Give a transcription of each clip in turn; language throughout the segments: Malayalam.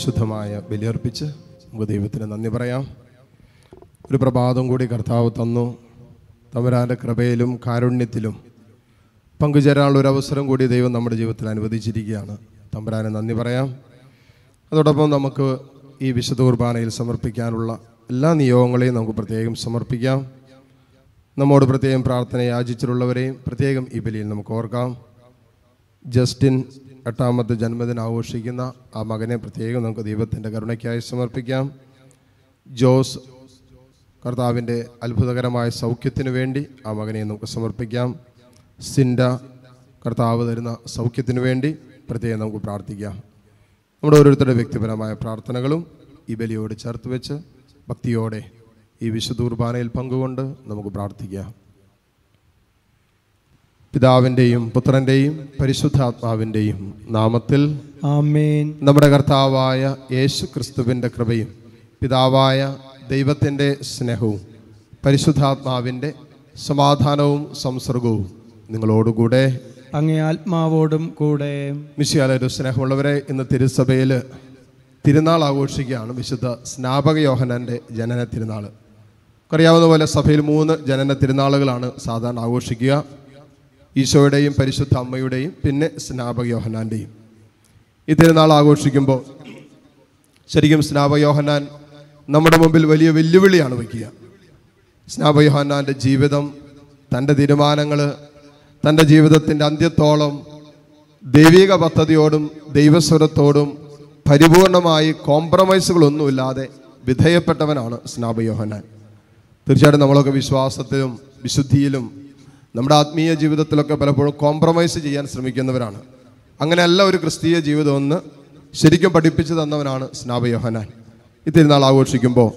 പരിശുദ്ധമായ ബലിയർപ്പിച്ച് നമുക്ക് ദൈവത്തിന് നന്ദി പറയാം. ഒരു പ്രഭാതം കൂടി കർത്താവ് തന്നു. തമരാന്റെ കൃപയിലും കാരുണ്യത്തിലും പങ്കുചേരാനുള്ള ഒരു അവസരം കൂടി ദൈവം നമ്മുടെ ജീവിതത്തിൽ അനുവദിച്ചിരിക്കുകയാണ്. തമ്പുരാനെ നന്ദി പറയാം. അതോടൊപ്പം നമുക്ക് ഈ വിശുദ്ധ കുർബാനയിൽ സമർപ്പിക്കാനുള്ള എല്ലാ നിയോഗങ്ങളെയും നമുക്ക് പ്രത്യേകം സമർപ്പിക്കാം. നമ്മോട് പ്രത്യേകം പ്രാർത്ഥന യാചിച്ചിട്ടുള്ളവരെയും പ്രത്യേകം ഈ ബലിയിൽ നമുക്ക് ഓർക്കാം. ജസ്റ്റിൻ എട്ടാമത്തെ ജന്മദിനം ആഘോഷിക്കുന്ന ആ മകനെ പ്രത്യേകം നമുക്ക് ദൈവത്തിന്റെ കരുണയ്ക്കായി സമർപ്പിക്കാം. ജോസ് കർത്താവിന്റെ അത്ഭുതകരമായ സൗഖ്യത്തിന് വേണ്ടി ആ മകനെ നമുക്ക് സമർപ്പിക്കാം. സിൻഡ കർത്താവ് തരുന്ന സൗഖ്യത്തിന് വേണ്ടി പ്രത്യേകം നമുക്ക് പ്രാർത്ഥിക്കാം. നമ്മുടെ ഓരോരുത്തരുടെ വ്യക്തിപരമായ പ്രാർത്ഥനകളും ഈ ബലിയോട് ചേർത്ത് വെച്ച് ഭക്തിയോടെ ഈ വിശുദ്ധ കുർബാനയിൽ പങ്കുകൊണ്ട് നമുക്ക് പ്രാർത്ഥിക്കാം. പിതാവിന്റെയും പുത്രന്റെയും പരിശുദ്ധാത്മാവിന്റെയും നാമത്തിൽ ആമേൻ. നമ്മുടെ കർത്താവായ യേശു ക്രിസ്തുവിന്റെ കൃപയും പിതാവായ ദൈവത്തിന്റെ സ്നേഹവും പരിശുദ്ധാത്മാവിന്റെ സമാധാനവും സംസർഗവും നിങ്ങളോടുകൂടെ. അങ്ങേ ആത്മാവോടും കൂടെ. മിശിയാലൊരു സ്നേഹമുള്ളവരെ ഇന്ന് തിരുസഭയിൽ തിരുനാൾ ആഘോഷിക്കുകയാണ് വിശുദ്ധ സ്നാപക യോഹനന്റെ ജനന തിരുനാൾ അറിയാവുന്ന പോലെ സഭയിൽ മൂന്ന് ജനന തിരുനാളുകളാണ് സാധാരണ ആഘോഷിക്കുക. ഈശോയുടെയും പരിശുദ്ധ അമ്മയുടെയും പിന്നെ സ്നാപക യോഹനാന്റെയും ഈ തിരുനാൾ ആഘോഷിക്കുമ്പോൾ ശരിക്കും സ്നാപക യോഹനാൻ നമ്മുടെ മുമ്പിൽ വലിയ വെല്ലുവിളിയാണ് വയ്ക്കുക. സ്നാപക യോഹന്നാന്റെ ജീവിതം തന്റെ തീരുമാനങ്ങൾ തന്റെ ജീവിതത്തിന്റെ അന്ത്യത്തോളം ദൈവിക പദ്ധതിയോടും ദൈവസ്വരത്തോടും പരിപൂർണമായി കോംപ്രമൈസുകളൊന്നുമില്ലാതെ വിധേയപ്പെട്ടവനാണ് സ്നാപയോഹനാൻ തീർച്ചയായിട്ടും നമ്മളൊക്കെ വിശ്വാസത്തിലും വിശുദ്ധിയിലും നമ്മുടെ ആത്മീയ ജീവിതത്തിലൊക്കെ പലപ്പോഴും കോംപ്രമൈസ് ചെയ്യാൻ ശ്രമിക്കുന്നവരാണ്. അങ്ങനെയല്ല ഒരു ക്രിസ്തീയ ജീവിതം ഒന്ന് ശരിക്കും പഠിപ്പിച്ചു തന്നവനാണ് സ്നാപയോഹനാൻ ഇത്തിരുന്നാൾ ആഘോഷിക്കുമ്പോൾ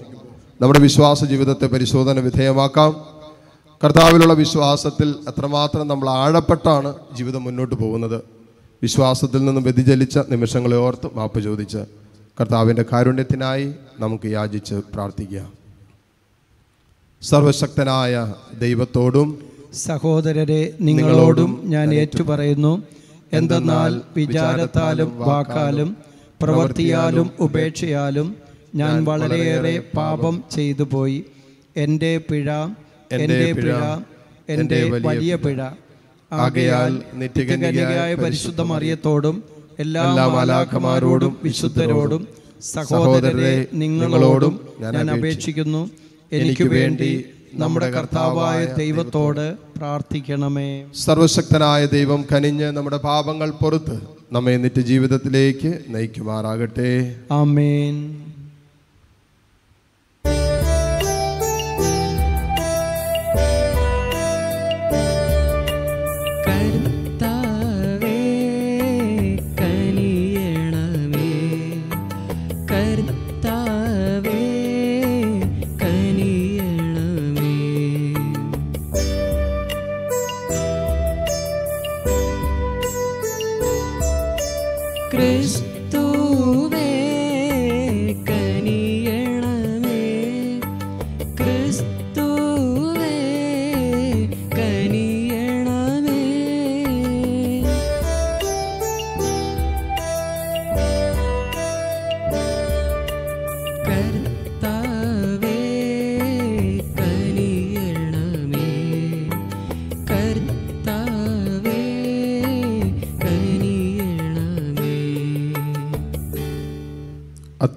നമ്മുടെ വിശ്വാസ ജീവിതത്തെ പരിശോധന വിധേയമാക്കാം. കർത്താവിലുള്ള വിശ്വാസത്തിൽ എത്രമാത്രം നമ്മൾ ആഴപ്പെട്ടാണ് ജീവിതം മുന്നോട്ട് പോകുന്നത്. വിശ്വാസത്തിൽ നിന്നും വ്യതിചലിച്ച നിമിഷങ്ങളെ ഓർത്ത് മാപ്പ് ചോദിച്ച് കർത്താവിന്റെ കാരുണ്യത്തിനായി നമുക്ക് യാചിച്ച് പ്രാർത്ഥിക്കാം. സർവശക്തനായ ദൈവത്തോടും സഹോദരരെ നിങ്ങളോടും ഞാൻ ഏറ്റുപറയുന്നു. എന്തെന്നാൽ വിചാരത്താലും വാക്കാലും പ്രവൃത്തിയാലും ഉപേക്ഷയാലും ഞാൻ വളരെയേറെ പാപം ചെയ്തു പോയി എന്റെ പിഴ എന്റെ പിഴ എന്റെ വലിയ പിഴ. ആകയാൽ നിത്യകന്യകയായ പരിശുദ്ധ മറിയത്തോടും എല്ലാ മാലാഖമാരോടും വിശുദ്ധരോടും സഹോദരരെ നിങ്ങളോടും ഞാൻ അപേക്ഷിക്കുന്നു. എനിക്ക് വേണ്ടി നമ്മുടെ കർത്താവായ ദൈവത്തോട് പ്രാർത്ഥിക്കണമേ. സർവശക്തനായ ദൈവം കനിഞ്ഞ് നമ്മുടെ പാപങ്ങൾ പുറത്ത് നമ്മെ നിത്യജീവിതത്തിലേക്ക് നയിക്കുമാറാകട്ടെ. ആമേൻ.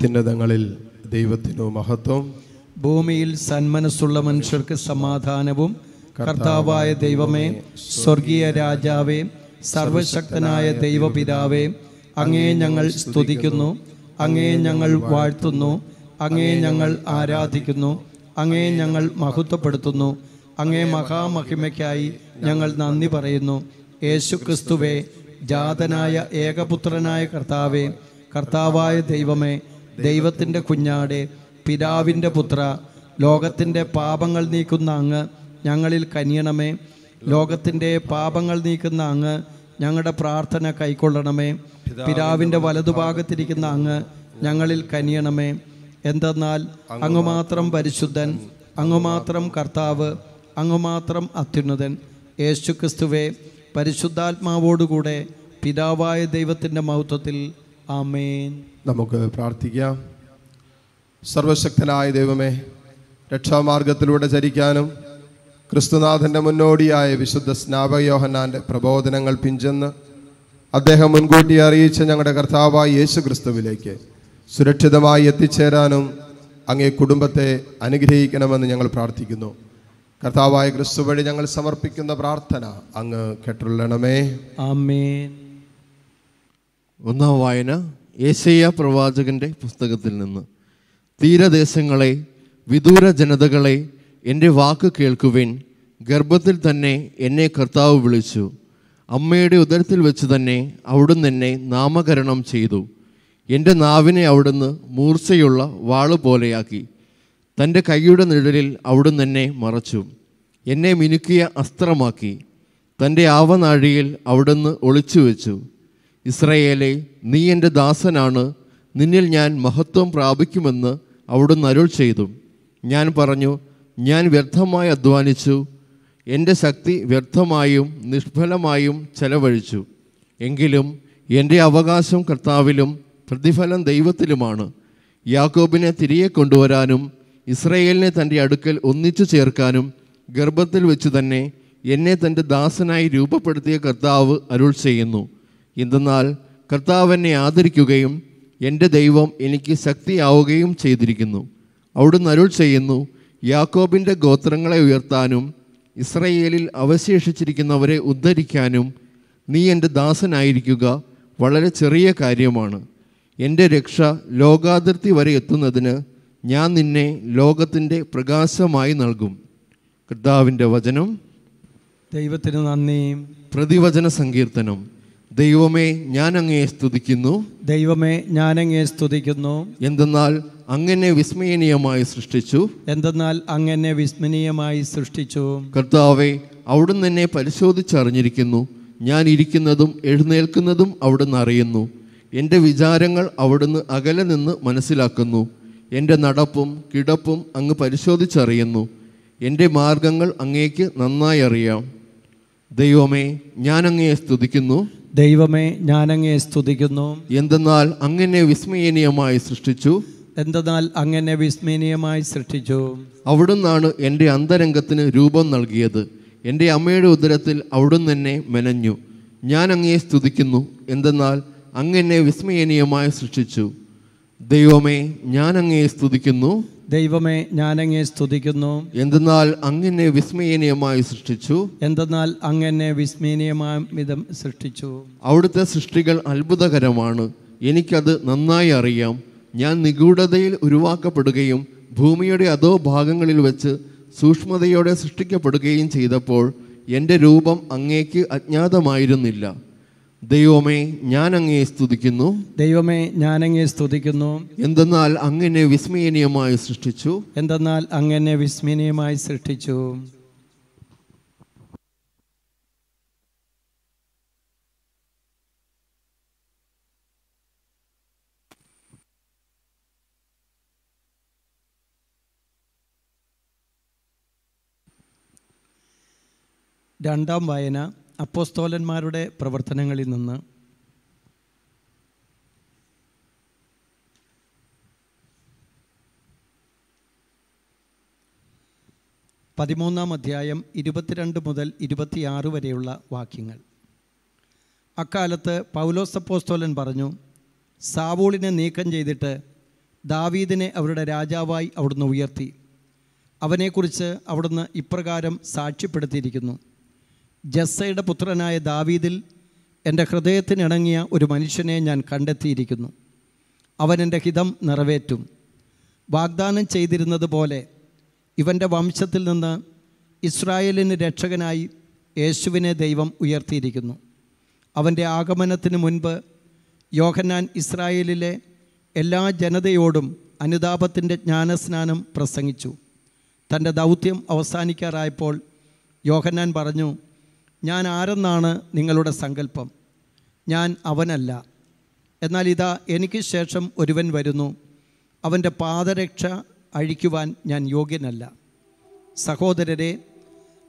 അത്യുന്നതങ്ങളിൽ ദൈവത്തിനു മഹത്വം. ഭൂമിയിൽ സന്മനസ്സുള്ള മനുഷ്യർക്ക് സമാധാനവും കർത്താവായ ദൈവമേ സ്വർഗീയ രാജാവേ സർവശക്തനായ ദൈവപിതാവേ അങ്ങേ ഞങ്ങൾ സ്തുതിക്കുന്നു അങ്ങേ ഞങ്ങൾ വാഴ്ത്തുന്നു അങ്ങേ ഞങ്ങൾ ആരാധിക്കുന്നു അങ്ങേ ഞങ്ങൾ മഹത്വപ്പെടുത്തുന്നു അങ്ങേ മഹാമഹിമയ്ക്കായി ഞങ്ങൾ നന്ദി പറയുന്നു. യേശു ക്രിസ്തുവേ ജാതനായ ഏകപുത്രനായ കർത്താവേ കർത്താവായ ദൈവമേ ദൈവത്തിന്റെ കുഞ്ഞാടെ പിതാവിന്റെ പുത്ര ലോകത്തിന്റെ പാപങ്ങൾ നീക്കുന്ന അങ്ങ് ഞങ്ങളിൽ കനിയണമേ. ലോകത്തിന്റെ പാപങ്ങൾ നീക്കുന്ന അങ്ങ് ഞങ്ങളുടെ പ്രാർത്ഥന കൈക്കൊള്ളണമേ. പിതാവിന്റെ വലതുഭാഗത്തിരിക്കുന്ന അങ്ങ് ഞങ്ങളിൽ കനിയണമേ. എന്തെന്നാൽ അങ്ങ് മാത്രം പരിശുദ്ധൻ അങ്ങ് മാത്രം കർത്താവ് അങ്ങ് മാത്രം അത്യുന്നതൻ. യേശു ക്രിസ്തുവെ പരിശുദ്ധാത്മാവോടുകൂടെ പിതാവായ ദൈവത്തിന്റെ മൗത്വത്തിൽ ആമേൻ. നമുക്ക് പ്രാർത്ഥിക്കാം. സർവശക്തനായ ദൈവമേ രക്ഷാമാർഗത്തിലൂടെ ചരിക്കാനും ക്രിസ്തുനാഥന്റെ മുന്നോടിയായ വിശുദ്ധ സ്നാപക യോഹന്നാന്റെ പ്രബോധനങ്ങൾ പിഞ്ചെന്ന് അദ്ദേഹം മുൻകൂട്ടി അറിയിച്ച ഞങ്ങളുടെ കർത്താവായ യേശു ക്രിസ്തുവിലേക്ക് സുരക്ഷിതമായി എത്തിച്ചേരാനും അങ്ങേ കുടുംബത്തെ അനുഗ്രഹിക്കണമെന്ന് ഞങ്ങൾ പ്രാർത്ഥിക്കുന്നു. കർത്താവായ ക്രിസ്തു വഴി ഞങ്ങൾ സമർപ്പിക്കുന്ന പ്രാർത്ഥന അങ്ങ് കേട്ടുള്ളണമേ. ആമേൻ. ഒന്നാം വായന ഏശയ്യ പ്രവാചകന്റെ പുസ്തകത്തിൽ നിന്ന്. തീരദേശങ്ങളെ വിദൂര ജനതകളെ എന്റെ വാക്ക് കേൾക്കുവിൻ. ഗർഭത്തിൽ തന്നെ എന്നെ കർത്താവ് വിളിച്ചു. അമ്മയുടെ ഉദരത്തിൽ വെച്ച് തന്നെ അവിടുന്ന് എന്നെ നാമകരണം ചെയ്തു. എന്റെ നാവിനെ അവിടുന്ന് മൂർച്ചയുള്ള വാൾ പോലെയാക്കി. തന്റെ കൈയുടെ നിഴലിൽ അവിടുന്ന് എന്നെ മറച്ചു. എന്നെ മിനുക്കിയ അസ്ത്രമാക്കി. തന്റെ ആവനാഴിയിൽ അവിടുന്ന് ഒളിച്ചു വെച്ചു ഇസ്രയേലെ നീ എന്റെ ദാസനാണ്. നിന്നിൽ ഞാൻ മഹത്വം പ്രാപിക്കുമെന്ന് അവിടുന്ന് അരുൾ ചെയ്തു. ഞാൻ പറഞ്ഞു ഞാൻ വ്യർത്ഥമായി അധ്വാനിച്ചു. എന്റെ ശക്തി വ്യർത്ഥമായും നിഷ്ഫലമായും ചെലവഴിച്ചു. എങ്കിലും എന്റെ അവകാശം കർത്താവിലും പ്രതിഫലം ദൈവത്തിലുമാണ്. യാക്കോബിനെ തിരികെ കൊണ്ടുവരാനും ഇസ്രയേലിനെ തന്റെ അടുക്കൽ ഒന്നിച്ചു ചേർക്കാനും ഗർഭത്തിൽ വെച്ച് തന്നെ എന്നെ തന്റെ ദാസനായി രൂപപ്പെടുത്തിയ കർത്താവ് അരുൾ ചെയ്യുന്നു. എന്തെന്നാൽ കർത്താവ് എന്നെ ആദരിക്കുകയും എന്റെ ദൈവം എനിക്ക് ശക്തിയാവുകയും ചെയ്തിരിക്കുന്നു. അവിടുന്ന് അരുൾ ചെയ്യുന്നു യാക്കോബിന്റെ ഗോത്രങ്ങളെ ഉയർത്താനും ഇസ്രയേലിൽ അവശേഷിച്ചിരിക്കുന്നവരെ ഉദ്ധരിക്കാനും നീ എന്റെ ദാസനായിരിക്കുക വളരെ ചെറിയ കാര്യമാണ്. എന്റെ രക്ഷ ലോകാതിർത്തി വരെ എത്തുന്നതിന് ഞാൻ നിന്നെ ലോകത്തിന്റെ പ്രകാശമായി നൽകും. കർത്താവിന്റെ വചനം. ദൈവത്തിന് നന്ദി. പ്രതിവചന സങ്കീർത്തനം. ദൈവമേ ഞാൻ അങ്ങയെ സ്തുതിക്കുന്നു. ദൈവമേ ഞാൻ അങ്ങേ സ്തുതിക്കുന്നു. എന്തെന്നാൽ അങ്ങനെ വിസ്മയനീയമായി സൃഷ്ടിച്ചു. എന്തെന്നാൽ അങ്ങനെ വിസ്മനീയമായി സൃഷ്ടിച്ചു. കർത്താവെ അവിടുന്ന് എന്നെ പരിശോധിച്ചറിഞ്ഞിരിക്കുന്നു. ഞാൻ ഇരിക്കുന്നതും എഴുന്നേൽക്കുന്നതും അവിടുന്ന് അറിയുന്നു. എന്റെ വിചാരങ്ങൾ അവിടുന്ന് അകലെ നിന്ന് മനസ്സിലാക്കുന്നു. എന്റെ നടപ്പും കിടപ്പും അങ്ങ് പരിശോധിച്ചറിയുന്നു. എന്റെ മാർഗങ്ങൾ അങ്ങേക്ക് നന്നായി അറിയാം. ദൈവമേ ഞാൻ അങ്ങയെ സ്തുതിക്കുന്നു. ദൈവമേ ഞാനങ്ങേ സ്തുതിക്കുന്നു. എന്തെന്നാൽ അങ്ങനെ വിസ്മയനീയമായി സൃഷ്ടിച്ചു. എന്തെന്നാൽ അങ്ങനെ വിസ്മയനീയമായി സൃഷ്ടിച്ചു. അവിടുന്നാണ് എന്റെ അന്തരംഗത്തിന് രൂപം നൽകിയത്. എന്റെ അമ്മയുടെ ഉദരത്തിൽ അവിടുന്ന് എന്നെ മെനഞ്ഞു. ഞാൻ അങ്ങയെ സ്തുതിക്കുന്നു. എന്തെന്നാൽ അങ്ങനെ വിസ്മയനീയമായി സൃഷ്ടിച്ചു. ദൈവമേ ഞാൻ അങ്ങയെ സ്തുതിക്കുന്നു. ദൈവമേ ഞാനങ്ങേ സ്തുതിക്കുന്നു. എന്തെന്നാൽ അങ്ങനെ വിസ്മയനീയമായി സൃഷ്ടിച്ചു. എന്തെന്നാൽ അങ്ങനെ വിസ്മയനീയമായ വിധം സൃഷ്ടിച്ചു. അവിടുത്തെ സൃഷ്ടികൾ അത്ഭുതകരമാണ്. എനിക്കത് നന്നായി അറിയാം. ഞാൻ നിഗൂഢതയിൽ ഉരുവാക്കപ്പെടുകയും ഭൂമിയുടെ അതോ ഭാഗങ്ങളിൽ വെച്ച് സൂക്ഷ്മതയോടെ സൃഷ്ടിക്കപ്പെടുകയും ചെയ്തപ്പോൾ എന്റെ രൂപം അങ്ങേക്ക് അജ്ഞാതമായിരുന്നില്ല. ദൈവമേ ഞാൻ അങ്ങയെ സ്തുതിക്കുന്നു. ദൈവമേ ഞാൻ അങ്ങയെ സ്തുതിക്കുന്നു. എന്തെന്നാൽ അങ്ങനെ വിസ്മയനീയമായി സൃഷ്ടിച്ചു. എന്തെന്നാൽ അങ്ങനെ വിസ്മയനീയമായി സൃഷ്ടിച്ചു. രണ്ടാം വായന. അപ്പോസ്തോലന്മാരുടെ പ്രവർത്തനങ്ങളിൽ നിന്ന് പതിമൂന്നാം അധ്യായം ഇരുപത്തിരണ്ട് മുതൽ ഇരുപത്തിയാറ് വരെയുള്ള വാക്യങ്ങൾ. അക്കാലത്ത് പൗലോസ് അപ്പോസ്തോലൻ പറഞ്ഞു സാവൂളിനെ നീക്കം ചെയ്തിട്ട് ദാവീദിനെ അവരുടെ രാജാവായി അവിടുന്ന് ഉയർത്തി. അവനെക്കുറിച്ച് അവിടുന്ന് ഇപ്രകാരം സാക്ഷ്യപ്പെടുത്തിയിരിക്കുന്നു. ജസ്സയുടെ പുത്രനായ ദാവീദിൽ എന്റെ ഹൃദയത്തിനിണങ്ങിയ ഒരു മനുഷ്യനെ ഞാൻ കണ്ടെത്തിയിരിക്കുന്നു. അവൻ എന്റെ ഹിതം നിറവേറ്റും. വാഗ്ദാനം ചെയ്തിരുന്നത് പോലെ ഇവന്റെ വംശത്തിൽ നിന്ന് ഇസ്രായേലിന് രക്ഷകനായി യേശുവിനെ ദൈവം ഉയർത്തിയിരിക്കുന്നു. അവന്റെ ആഗമനത്തിന് മുൻപ് യോഹന്നാൻ ഇസ്രായേലിലെ എല്ലാ ജനതയോടും അനുതാപത്തിന്റെ ജ്ഞാനസ്നാനം പ്രസംഗിച്ചു. തന്റെ ദൗത്യം അവസാനിക്കാറായപ്പോൾ യോഹന്നാൻ പറഞ്ഞു ഞാൻ ആരെന്നാണ് നിങ്ങളുടെ സങ്കല്പം? ഞാൻ അവനല്ല. എന്നാൽ ഇതാ എനിക്ക് ശേഷം ഒരുവൻ വരുന്നു. അവന്റെ പാദരക്ഷ അഴിക്കുവാൻ ഞാൻ യോഗ്യനല്ല. സഹോദരരെ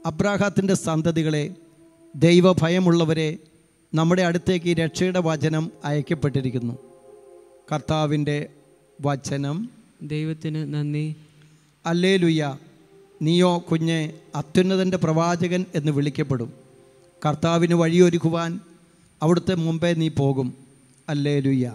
അബ്രാഹത്തിന്റെ സന്തതികളെ ദൈവഭയമുള്ളവരെ നമ്മുടെ അടുത്തേക്ക് രക്ഷയുടെ വചനം അയക്കപ്പെട്ടിരിക്കുന്നു. കർത്താവിന്റെ വചനം. ദൈവത്തിന് നന്ദി. അല്ലേലുയ്യ. നീയോ കുഞ്ഞെ അത്യുന്നതന്റെ പ്രവാചകൻ എന്ന് വിളിക്കപ്പെടും. കർത്താവിന് വഴിയൊരുക്കുവാൻ അവിടുത്തെ മുമ്പേ നീ പോകും. അല്ലേ ലുയ്യ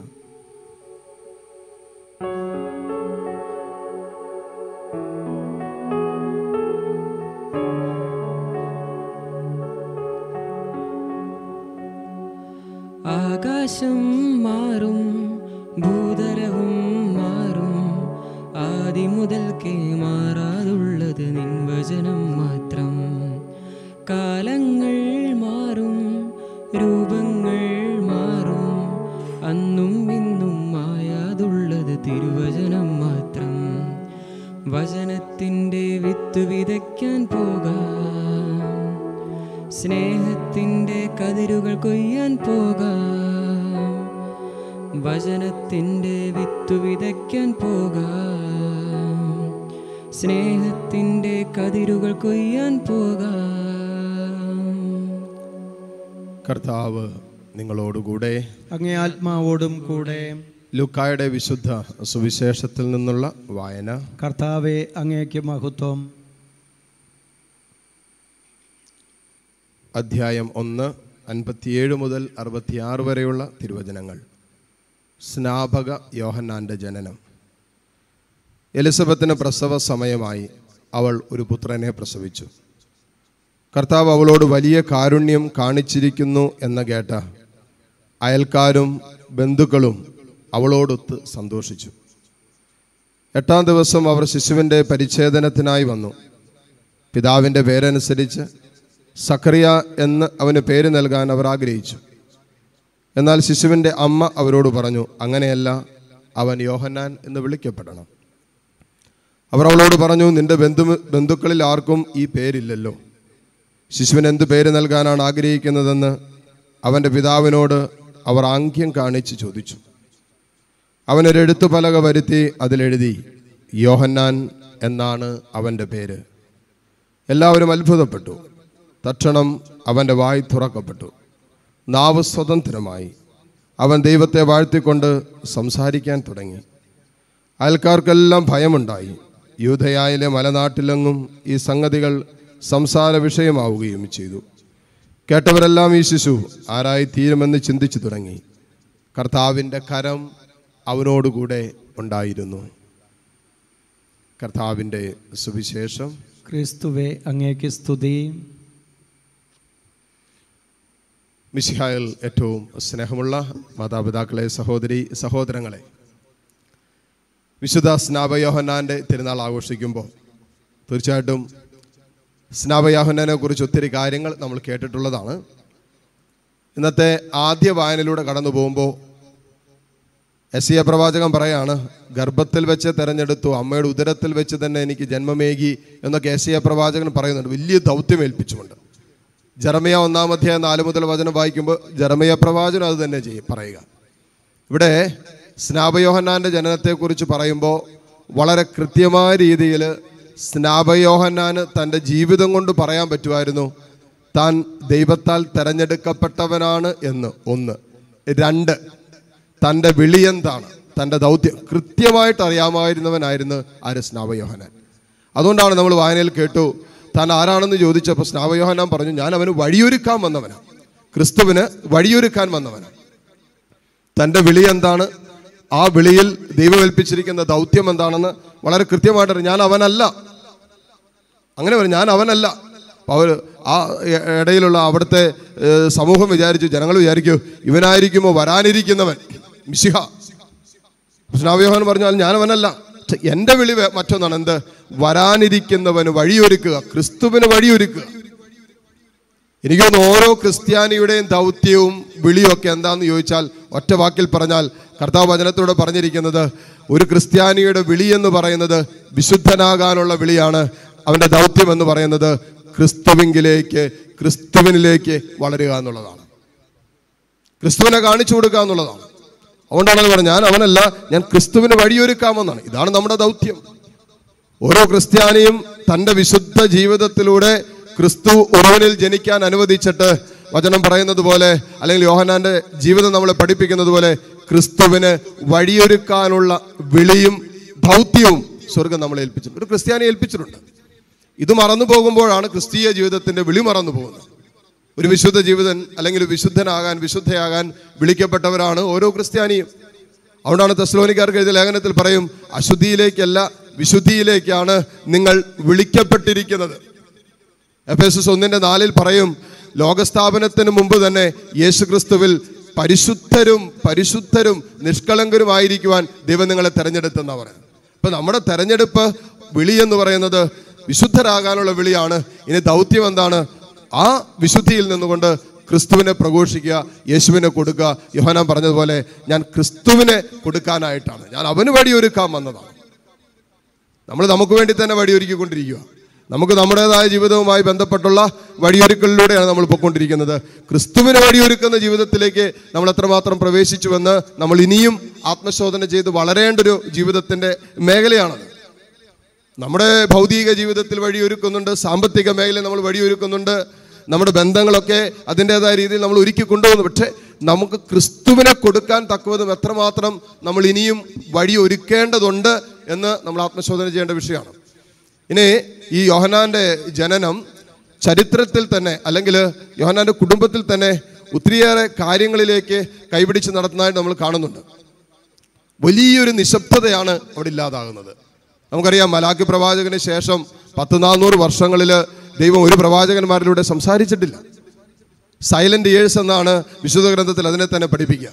ആകാശം മാറും ഭൂതരവും മാറും. ആദി മുതൽക്കേ മാറാതുള്ളത് നിൻ വചനം മാത്രം. കാലങ്ങൾ വചനത്തിന്റെ വിത്ത് വിതയ്ക്കാൻ പോകാം. സ്നേഹത്തിന്റെ കതിരുകൾ കൊയ്യാൻ പോകാം. വചനത്തിന്റെ വിത്ത് വിതയ്ക്കാൻ പോകാം. സ്നേഹത്തിന്റെ കതിരുകൾ കൊയ്യാൻ പോകാം. കർത്താവ് നിങ്ങളോടുകൂടെ. അങ്ങേ ആത്മാവോടും കൂടെ. ലുക്കായുടെ വിശുദ്ധ സുവിശേഷത്തിൽ നിന്നുള്ള വായന. കർത്താവെ അങ്ങേക്ക് മഹത്വം. അധ്യായം ഒന്ന് അൻപത്തിയേഴ് മുതൽ അറുപത്തിയാറ് വരെയുള്ള തിരുവചനങ്ങൾ. സ്നാപക യോഹന്നാന്റെ ജനനം. എലിസബത്തിന് പ്രസവ സമയമായി അവൾ ഒരു പുത്രനെ പ്രസവിച്ചു. കർത്താവ് അവളോട് വലിയ കാരുണ്യം കാണിച്ചിരിക്കുന്നു എന്ന കേട്ട അയൽക്കാരും ബന്ധുക്കളും അവളോടൊത്ത് സന്തോഷിച്ചു. എട്ടാം ദിവസം അവർ ശിശുവിന്റെ പരിച്ഛേദനത്തിനായി വന്നു. പിതാവിന്റെ പേരനുസരിച്ച് സക്രിയ എന്ന് അവന് പേര് നൽകാൻ അവർ ആഗ്രഹിച്ചു. എന്നാൽ ശിശുവിന്റെ അമ്മ അവരോട് പറഞ്ഞു അങ്ങനെയല്ല അവൻ യോഹന്നാൻ എന്ന് വിളിക്കപ്പെടണം. അവർ അവളോട് പറഞ്ഞു നിന്റെ ബന്ധു ബന്ധുക്കളിൽ ആർക്കും ഈ പേരില്ലല്ലോ. ശിശുവിന് എന്ത് പേര് നൽകാനാണ് ആഗ്രഹിക്കുന്നതെന്ന് അവന്റെ പിതാവിനോട് അവർ ആംഗ്യം കാണിച്ച് ചോദിച്ചു. അവനൊരു പലക വരുത്തി അതിലെഴുതി യോഹന്നാൻ എന്നാണ് അവന്റെ പേര്. എല്ലാവരും അത്ഭുതപ്പെട്ടു. തക്ഷണം അവന്റെ വായി തുറക്കപ്പെട്ടു. നാവ് സ്വതന്ത്രമായി. അവൻ ദൈവത്തെ വാഴ്ത്തിക്കൊണ്ട് സംസാരിക്കാൻ തുടങ്ങി. അയൽക്കാർക്കെല്ലാം ഭയമുണ്ടായി. യൂതയായിലെ മലനാട്ടിലെങ്ങും ഈ സംഗതികൾ സംസാര വിഷയമാവുകയും ചെയ്തു. കേട്ടവരെല്ലാം ഈ ശിശു ആരായി തീരുമെന്ന് ചിന്തിച്ചു തുടങ്ങി. കർത്താവിന്റെ കരം അവനോടുകൂടെ ഉണ്ടായിരുന്നു. കർത്താവിന്റെ സുവിശേഷം. ക്രിസ്തുവെ അങ്ങേക്ക് സ്തുതി. മിശിഹായിൽ ഏറ്റവും സ്നേഹമുള്ള മാതാപിതാക്കളെ സഹോദരി സഹോദരങ്ങളെ വിശുദ്ധ സ്നാപയോഹന്നാന്റെ തിരുനാൾ ആഘോഷിക്കുമ്പോൾ തീർച്ചയായിട്ടും സ്നാപയോഹന്നാനെ കുറിച്ച് ഒത്തിരി കാര്യങ്ങൾ നമ്മൾ കേട്ടിട്ടുള്ളതാണ്. ഇന്നത്തെ ആദ്യ വായനയിലൂടെ കടന്നു പോകുമ്പോൾ എസ് എ പ്രവാചകൻ പറയാണ് ഗർഭത്തിൽ വെച്ച് തെരഞ്ഞെടുത്തു അമ്മയുടെ ഉദരത്തിൽ വെച്ച് തന്നെ എനിക്ക് ജന്മമേകി എന്നൊക്കെ എസ് എ പ്രവാചകൻ പറയുന്നുണ്ട്. വലിയ ദൗത്യം ഏൽപ്പിച്ചുകൊണ്ട്. ജർമയ ഒന്നാം അധ്യായം നാല് മുതൽ വചനം വായിക്കുമ്പോൾ ജർമയ പ്രവാചനം അത് തന്നെ ചെയ്യും പറയുക. ഇവിടെ സ്നാപയോഹന്നാന്റെ ജനനത്തെക്കുറിച്ച് പറയുമ്പോൾ വളരെ കൃത്യമായ രീതിയിൽ സ്നാപയോഹന്നാന് തന്റെ ജീവിതം കൊണ്ട് പറയാൻ പറ്റുമായിരുന്നു താൻ ദൈവത്താൽ തെരഞ്ഞെടുക്കപ്പെട്ടവനാണ് എന്ന്. ഒന്ന്. രണ്ട്. തന്റെ വിളി എന്താണ്? തന്റെ ദൗത്യം. കൃത്യമായിട്ട് അറിയാമായിരുന്നവനായിരുന്നു ആര്? സ്നാപയോഹനാൻ. അതുകൊണ്ടാണ് നമ്മൾ വായനയിൽ കേട്ടു താൻ ആരാണെന്ന് ചോദിച്ചപ്പോൾ സ്നാപയോഹനാൻ പറഞ്ഞു ഞാൻ അവന് വഴിയൊരുക്കാൻ വന്നവനാണ് ക്രിസ്തുവിന് വഴിയൊരുക്കാൻ വന്നവനാണ് തന്റെ വിളി എന്താണ്? ആ വിളിയിൽ ദൈവമേൽപ്പിച്ചിരിക്കുന്ന ദൗത്യം എന്താണെന്ന് വളരെ കൃത്യമായിട്ട്. ഞാൻ അവനല്ല. അങ്ങനെ പറഞ്ഞു ഞാൻ അവനല്ല. അവർ ആ ഇടയിലുള്ള അവിടുത്തെ സമൂഹം വിചാരിച്ചു ജനങ്ങൾ വിചാരിക്കൂ ഇവനായിരിക്കുമോ വരാനിരിക്കുന്നവൻ? മിശിഹ. സ്നാവ്യോഹൻ പറഞ്ഞാൽ ഛെ, എന്റെ വിളി മറ്റൊന്നാണ് എന്ത്? വരാനിരിക്കുന്നവന് വഴിയൊരുക്കുക ക്രിസ്തുവിന് വഴിയൊരുക്കുക. എനിക്ക് തോന്നുന്നു ഓരോ ക്രിസ്ത്യാനിയുടെയും ദൗത്യവും വിളിയും ഒക്കെ എന്താണെന്ന് ചോദിച്ചാൽ ഒറ്റ വാക്കിൽ പറഞ്ഞാൽ കർത്താവ് വചനത്തോടെ പറഞ്ഞിരിക്കുന്നത് ഒരു ക്രിസ്ത്യാനിയുടെ വിളി എന്ന് പറയുന്നത് വിശുദ്ധനാകാനുള്ള വിളിയാണ്. അവന്റെ ദൗത്യം എന്ന് പറയുന്നത് ക്രിസ്തുവിങ്കിലേക്ക് ക്രിസ്തുവിനിലേക്ക് വളരുക എന്നുള്ളതാണ്. ക്രിസ്തുവിനെ കാണിച്ചു കൊടുക്കുക എന്നുള്ളതാണ്. അതുകൊണ്ടാണ് അത് പറഞ്ഞത് ഞാൻ അവനല്ല ഞാൻ ക്രിസ്തുവിന് വഴിയൊരുക്കാമെന്നാണ്. ഇതാണ് നമ്മുടെ ദൗത്യം. ഓരോ ക്രിസ്ത്യാനിയും തന്റെ വിശുദ്ധ ജീവിതത്തിലൂടെ ക്രിസ്തു ഒരുവനിൽ ജനിക്കാൻ അനുവദിച്ചിട്ട് വചനം പറയുന്നത് പോലെ അല്ലെങ്കിൽ യോഹനാന്റെ ജീവിതം നമ്മളെ പഠിപ്പിക്കുന്നത് പോലെ ക്രിസ്തുവിന് വഴിയൊരുക്കാനുള്ള വിളിയും ദൗത്യവും സ്വർഗം നമ്മളെ ഏൽപ്പിച്ചിട്ടുണ്ട്. ഒരു ക്രിസ്ത്യാനി ഏൽപ്പിച്ചിട്ടുണ്ട്. ഇത് മറന്നു പോകുമ്പോഴാണ് ക്രിസ്തീയ ജീവിതത്തിന്റെ വിളി മറന്നു പോകുന്നത് ഒരു വിശുദ്ധ ജീവിതൻ അല്ലെങ്കിൽ വിശുദ്ധനാകാൻ വിശുദ്ധയാകാൻ വിളിക്കപ്പെട്ടവരാണ് ഓരോ ക്രിസ്ത്യാനിയും. അതുകൊണ്ടാണ് തെസ്ലോനിക്കാർക്ക് എഴുതിയ ലേഖനത്തിൽ പറയും അശുദ്ധിയിലേക്കല്ല വിശുദ്ധിയിലേക്കാണ് നിങ്ങൾ വിളിക്കപ്പെട്ടിരിക്കുന്നത്. എഫ് എസ് എസ് ഒന്നിന്റെ നാലിൽ പറയും ലോകസ്ഥാപനത്തിന് മുമ്പ് തന്നെ യേശു ക്രിസ്തുവിൽ പരിശുദ്ധരും പരിശുദ്ധരും നിഷ്കളങ്കരുമായിരിക്കുവാൻ ദൈവം നിങ്ങളെ തെരഞ്ഞെടുത്തെന്നാണ് പറയുന്നത്. അപ്പൊ നമ്മുടെ തെരഞ്ഞെടുപ്പ് വിളി എന്ന് പറയുന്നത് വിശുദ്ധരാകാനുള്ള വിളിയാണ്. ഇനി ദൗത്യം എന്താണ്? ആ വിശുദ്ധിയിൽ നിന്നുകൊണ്ട് ക്രിസ്തുവിനെ പ്രഘോഷിക്കുക യേശുവിനെ കൊടുക്കുക. യോഹനാൻ പറഞ്ഞതുപോലെ ഞാൻ ക്രിസ്തുവിനെ കൊടുക്കാനായിട്ടാണ്. ഞാൻ അവന് വഴിയൊരുക്കാൻ വന്നതാണ്. നമ്മൾ നമുക്ക് വേണ്ടി തന്നെ വഴിയൊരുക്കിക്കൊണ്ടിരിക്കുക. നമുക്ക് നമ്മുടേതായ ജീവിതവുമായി ബന്ധപ്പെട്ടുള്ള വഴിയൊരുക്കലിലൂടെയാണ് നമ്മൾ പൊയ്ക്കൊണ്ടിരിക്കുന്നത്. ക്രിസ്തുവിനെ വഴിയൊരുക്കുന്ന ജീവിതത്തിലേക്ക് നമ്മൾ എത്രമാത്രം പ്രവേശിച്ചുവെന്ന് നമ്മൾ ഇനിയും ആത്മശോധന ചെയ്ത് വളരേണ്ട ഒരു ജീവിതത്തിന്റെ മേഖലയാണത്. നമ്മുടെ ഭൗതിക ജീവിതത്തിൽ വഴിയൊരുക്കുന്നുണ്ട് സാമ്പത്തിക മേഖല നമ്മൾ വഴിയൊരുക്കുന്നുണ്ട് നമ്മുടെ ബന്ധങ്ങളൊക്കെ അതിന്റെതായ രീതിയിൽ നമ്മൾ ഒരുക്കി കൊണ്ടുപോകുന്നു. പക്ഷേ നമുക്ക് ക്രിസ്തുവിനെ കൊടുക്കാൻ തക്കവതും എത്രമാത്രം നമ്മൾ ഇനിയും വഴി ഒരുക്കേണ്ടതുണ്ട് എന്ന് നമ്മൾ ആത്മശോധന ചെയ്യേണ്ട വിഷയമാണ്. ഇനി ഈ യോഹനാന്റെ ജനനം ചരിത്രത്തിൽ തന്നെ അല്ലെങ്കിൽ യോഹനാന്റെ കുടുംബത്തിൽ തന്നെ ഒത്തിരിയേറെ കാര്യങ്ങളിലേക്ക് കൈപിടിച്ച് നടത്തുന്നതായിട്ട് നമ്മൾ കാണുന്നുണ്ട്. വലിയൊരു നിശബ്ദതയാണ് അവിടെ ഇല്ലാതാകുന്നത്. നമുക്കറിയാം മലാക്കി പ്രവാചകന് ശേഷം പത്ത് നാനൂറ് വർഷങ്ങളിൽ ദൈവം ഒരു പ്രവാചകന്മാരിലൂടെ സംസാരിച്ചിട്ടില്ല. സൈലന്റ് ഇയേഴ്സ് എന്നാണ് വിശുദ്ധ ഗ്രന്ഥത്തിൽ അതിനെ തന്നെ പഠിപ്പിക്കുക.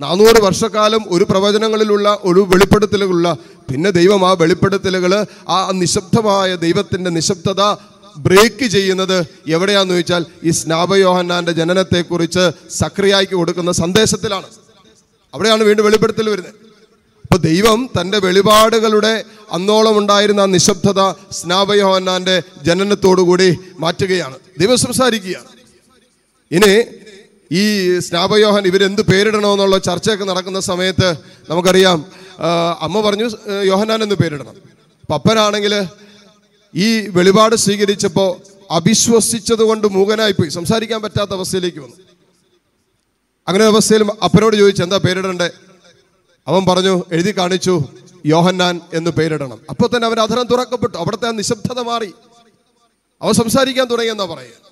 നാനൂറ് വർഷക്കാലം ഒരു പ്രവചനങ്ങളിലുള്ള ഒരു വെളിപ്പെടുത്തലുകളുള്ള പിന്നെ ദൈവം ആ വെളിപ്പെടുത്തലുകൾ ആ നിശബ്ദമായ ദൈവത്തിന്റെ നിശബ്ദത ബ്രേക്ക് ചെയ്യുന്നത് എവിടെയാന്ന് ചോദിച്ചാൽ ഈ സ്നാപയോഹന്നാന്റെ ജനനത്തെക്കുറിച്ച് സക്രിയായിക്ക് കൊടുക്കുന്ന സന്ദേശത്തിലാണ്. അവിടെയാണ് വീണ്ടും വെളിപ്പെടുത്തൽ വരുന്നത്. അപ്പൊ ദൈവം തന്റെ വെളിപാടുകളുടെ അന്നോളം ഉണ്ടായിരുന്ന ആ നിശബ്ദത സ്നാപയോഹന്നാന്റെ ജനനത്തോടുകൂടി മാറ്റുകയാണ്. ദൈവം സംസാരിക്കുകയാണ്. ഇനി ഈ സ്നാപയോഹൻ ഇവരെന്ത് പേരിടണമെന്നുള്ള ചർച്ചയൊക്കെ നടക്കുന്ന സമയത്ത് നമുക്കറിയാം അമ്മ പറഞ്ഞു യോഹനാൻ എന്ന് പേരിടണം. പപ്പനാണെങ്കിൽ ഈ വെളിപാട് സ്വീകരിച്ചപ്പോൾ അവിശ്വസിച്ചത് കൊണ്ട് മൂകനായിപ്പോയി. സംസാരിക്കാൻ പറ്റാത്ത അവസ്ഥയിലേക്ക് വന്നു. അങ്ങനെ അവസ്ഥയിൽ അപ്പനോട് ചോദിച്ചു എന്താ പേരിടണ്ടേ? അവൻ പറഞ്ഞു എഴുതി കാണിച്ചു യോഹന്നാൻ എന്ന് പേരിടണം. അപ്പോൾ തന്നെ അവൻ അധരം തുറക്കപ്പെട്ടു. അവിടുത്തെ ആ നിശബ്ദത മാറി. അവൻ സംസാരിക്കാൻ തുടങ്ങി എന്നാ പറയുക.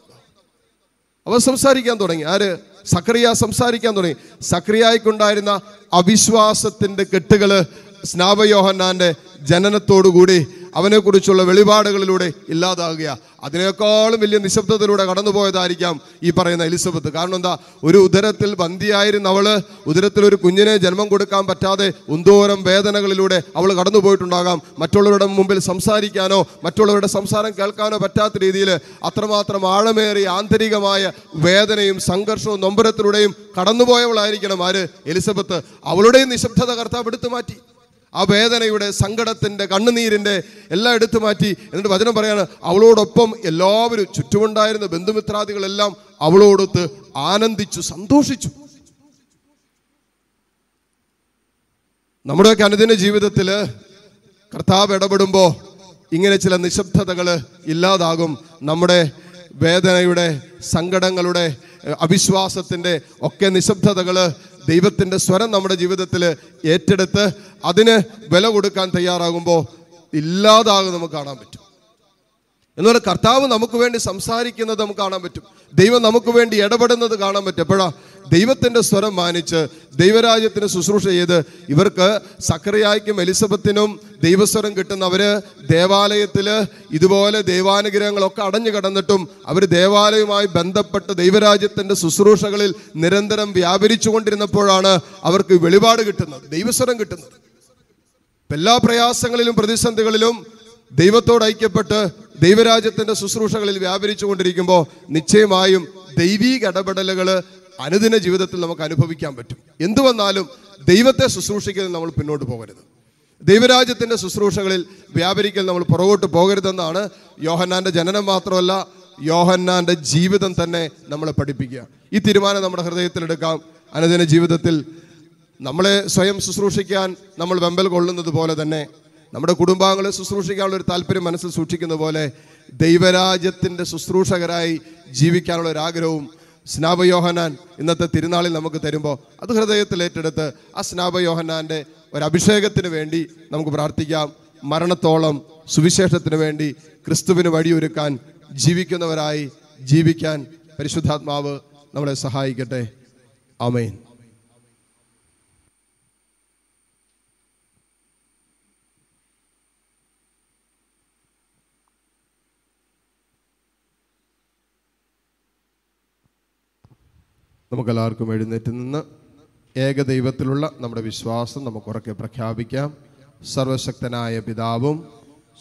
അവൻ സംസാരിക്കാൻ തുടങ്ങി. ആര്? സക്രിയ സംസാരിക്കാൻ തുടങ്ങി. സക്രിയായിക്കുണ്ടായിരുന്ന അവിശ്വാസത്തിന്റെ കെട്ടുകൾ സ്നാപയോഹന്നാന്റെ ജനനത്തോടുകൂടി അവനെക്കുറിച്ചുള്ള വെളിപാടുകളിലൂടെ ഇല്ലാതാകുക. അതിനേക്കാളും വലിയ നിശബ്ദതയിലൂടെ കടന്നുപോയതായിരിക്കാം ഈ പറയുന്ന എലിസബത്ത്. കാരണം എന്താ? ഒരു ഉദരത്തിൽ ബന്ധിയായിരുന്ന അവൾ ഉദരത്തിൽ ഒരു കുഞ്ഞിനെ ജന്മം കൊടുക്കാൻ പറ്റാതെ ഉന്തോരം വേദനകളിലൂടെ അവൾ കടന്നുപോയിട്ടുണ്ടാകാം. മറ്റുള്ളവരുടെ മുമ്പിൽ സംസാരിക്കാനോ മറ്റുള്ളവരുടെ സംസാരം കേൾക്കാനോ പറ്റാത്ത രീതിയിൽ അത്രമാത്രം ആഴമേറിയ ആന്തരികമായ വേദനയും സംഘർഷവും നൊമ്പരത്തിലൂടെയും കടന്നുപോയവളായിരിക്കണം ആര്? എലിസബത്ത്. അവളുടെയും നിശബ്ദത കർത്താവ് എടുത്തു മാറ്റി. ആ വേദനയുടെ സങ്കടത്തിന്റെ കണ്ണുനീരിന്റെ എല്ലാം എടുത്തു മാറ്റി. എന്നിട്ട് വചനം പറയാണ് അവളോടൊപ്പം എല്ലാവരും ചുറ്റുമുണ്ടായിരുന്ന ബന്ധുമിത്രാദികളെല്ലാം അവളോടൊത്ത് ആനന്ദിച്ചു സന്തോഷിച്ചു. നമ്മുടെയൊക്കെ അനുദിന ജീവിതത്തിൽ കർത്താവ് ഇടപെടുമ്പോൾ ഇങ്ങനെ ചില നിശബ്ദതകൾ ഇല്ലാതാകും. നമ്മുടെ വേദനയുടെ സങ്കടങ്ങളുടെ അവിശ്വാസത്തിന്റെ ഒക്കെ നിശബ്ദതകൾ ദൈവത്തിന്റെ സ്വരം നമ്മുടെ ജീവിതത്തിൽ ഏറ്റെടുത്ത് അതിന് വില കൊടുക്കാൻ തയ്യാറാകുമ്പോൾ ഇല്ലാതാകും നമുക്ക് കാണാൻ പറ്റും. എന്ന് പറഞ്ഞാൽ കർത്താവ് നമുക്ക് വേണ്ടി സംസാരിക്കുന്നത് നമുക്ക് കാണാൻ പറ്റും. ദൈവം നമുക്ക് വേണ്ടി ഇടപെടുന്നത് കാണാൻ പറ്റും. എപ്പോഴാ? ദൈവത്തിന്റെ സ്വരം മാനിച്ച് ദൈവരാജ്യത്തിന് ശുശ്രൂഷ ചെയ്ത് ഇവർക്ക് സക്രിയായ്ക്കും എലിസബത്തിനും ദൈവസ്വരം കിട്ടുന്നവര് ദേവാലയത്തിൽ ഇതുപോലെ ദൈവാനുഗ്രഹങ്ങളൊക്കെ അടഞ്ഞു കിടന്നിട്ടും അവർ ദേവാലയവുമായി ബന്ധപ്പെട്ട് ദൈവരാജ്യത്തിന്റെ ശുശ്രൂഷകളിൽ നിരന്തരം വ്യാപരിച്ചു കൊണ്ടിരുന്നപ്പോഴാണ് അവർക്ക് വെളിപാട് കിട്ടുന്നത് ദൈവസ്വരം കിട്ടുന്നത്. എല്ലാ പ്രയാസങ്ങളിലും പ്രതിസന്ധികളിലും ദൈവത്തോട് ഐക്യപ്പെട്ട് ദൈവരാജ്യത്തിന്റെ ശുശ്രൂഷകളിൽ വ്യാപരിച്ചു കൊണ്ടിരിക്കുമ്പോൾ നിശ്ചയമായും ദൈവീക ഇടപെടലുകൾ അനുദിന ജീവിതത്തിൽ നമുക്ക് അനുഭവിക്കാൻ പറ്റും. എന്തു വന്നാലും ദൈവത്തെ ശുശ്രൂഷിക്കുന്നതിൽ നമ്മൾ പിന്നോട്ട് പോകരുത്. ദൈവരാജ്യത്തിന്റെ ശുശ്രൂഷകളിൽ വ്യാപരിക്കൽ നമ്മൾ പുറകോട്ട് പോകരുതെന്നാണ് യോഹന്നാന്റെ ജനനം മാത്രമല്ല യോഹന്നാന്റെ ജീവിതം തന്നെ നമ്മളെ പഠിപ്പിക്കുക. ഈ തീരുമാനം നമ്മുടെ ഹൃദയത്തിലെടുക്കാം അനുദിന ജീവിതത്തിൽ നമ്മളെ സ്വയം ശുശ്രൂഷിക്കാൻ നമ്മൾ വെമ്പൽ കൊള്ളുന്നത് പോലെ തന്നെ നമ്മുടെ കുടുംബാംഗങ്ങളെ ശുശ്രൂഷിക്കാനുള്ള ഒരു താല്പര്യം മനസ്സിൽ സൂക്ഷിക്കുന്ന പോലെ ദൈവരാജ്യത്തിന്റെ ശുശ്രൂഷകരായി ജീവിക്കാനുള്ള ഒരു ആഗ്രഹവും സ്നാപയോഹനാൻ ഇന്നത്തെ തിരുനാളിൽ നമുക്ക് തരുമ്പോൾ അത് ഹൃദയത്തിൽ ഏറ്റെടുത്ത് ആ സ്നാപയോഹനാന്റെ ഒരു അഭിഷേകത്തിന് വേണ്ടി നമുക്ക് പ്രാർത്ഥിക്കാം. മരണത്തോളം സുവിശേഷത്തിന് വേണ്ടി ക്രിസ്തുവിന് വഴിയൊരുക്കാൻ ജീവിക്കുന്നവരായി ജീവിക്കാൻ പരിശുദ്ധാത്മാവ് നമ്മളെ സഹായിക്കട്ടെ. ആമേൻ. നമുക്കെല്ലാവർക്കും എഴുന്നേറ്റ് നിന്ന് ഏകദൈവത്തിലുള്ള നമ്മുടെ വിശ്വാസം നമുക്ക് ഉറക്കെ പ്രഖ്യാപിക്കാം. സർവശക്തനായ പിതാവും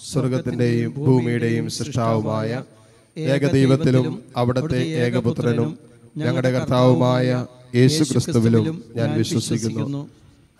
സ്വർഗത്തിന്റെയും ഭൂമിയുടെയും സൃഷ്ടാവുമായ ഏകദൈവത്തിലും അവിടുത്തെ ഏകപുത്രനും ഞങ്ങളുടെ കർത്താവുമായ യേശു ക്രിസ്തുവിലും ഞാൻ വിശ്വസിക്കുന്നു.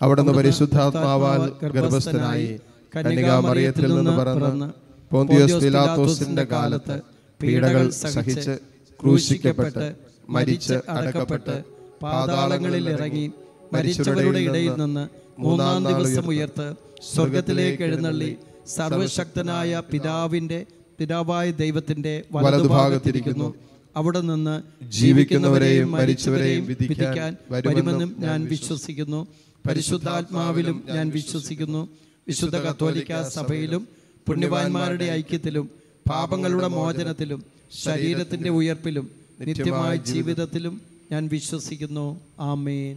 അവിടുന്ന് പരിശുദ്ധാത്മാവാൽ ഗർഭസ്ഥനായി കന്യകാമറിയത്തിൽ നിന്ന് പറന്ന് പോന്തിയോസ് പിലാത്തോസിന്റെ കാലത്ത് പീഡകൾ സഹിച്ച് ക്രൂശിക്കപ്പെട്ട് മരിച്ച് അടക്കപ്പെട്ട് പാതാളങ്ങളിൽ ഇറങ്ങി മരിച്ചവരുടെ ഇടയിൽ നിന്ന് മൂന്നാം ദിവസം ഉയർത്ത് സ്വർഗത്തിലേക്ക് എഴുന്നള്ളി സർവശക്തനായ പിതാവിന്റെ പിതാവായ ദൈവത്തിന്റെ വലതുഭാഗത്തിരിക്കുന്നു. അവിടെ നിന്ന് ജീവിക്കുന്നവരെയും മരിച്ചവരെയും വിധിക്കാൻ വരുമെന്നും ഞാൻ വിശ്വസിക്കുന്നു. പരിശുദ്ധാത്മാവിലും ഞാൻ വിശ്വസിക്കുന്നു. വിശുദ്ധ കത്തോലിക്ക സഭയിലും പുണ്യവാന്മാരുടെ ഐക്യത്തിലും പാപങ്ങളുടെ മോചനത്തിലും ശരീരത്തിന്റെ ഉയർപ്പിലും നിത്യമായ ജീവിതത്തിലും ഞാൻ വിശ്വസിക്കുന്നു. ആമേൻ.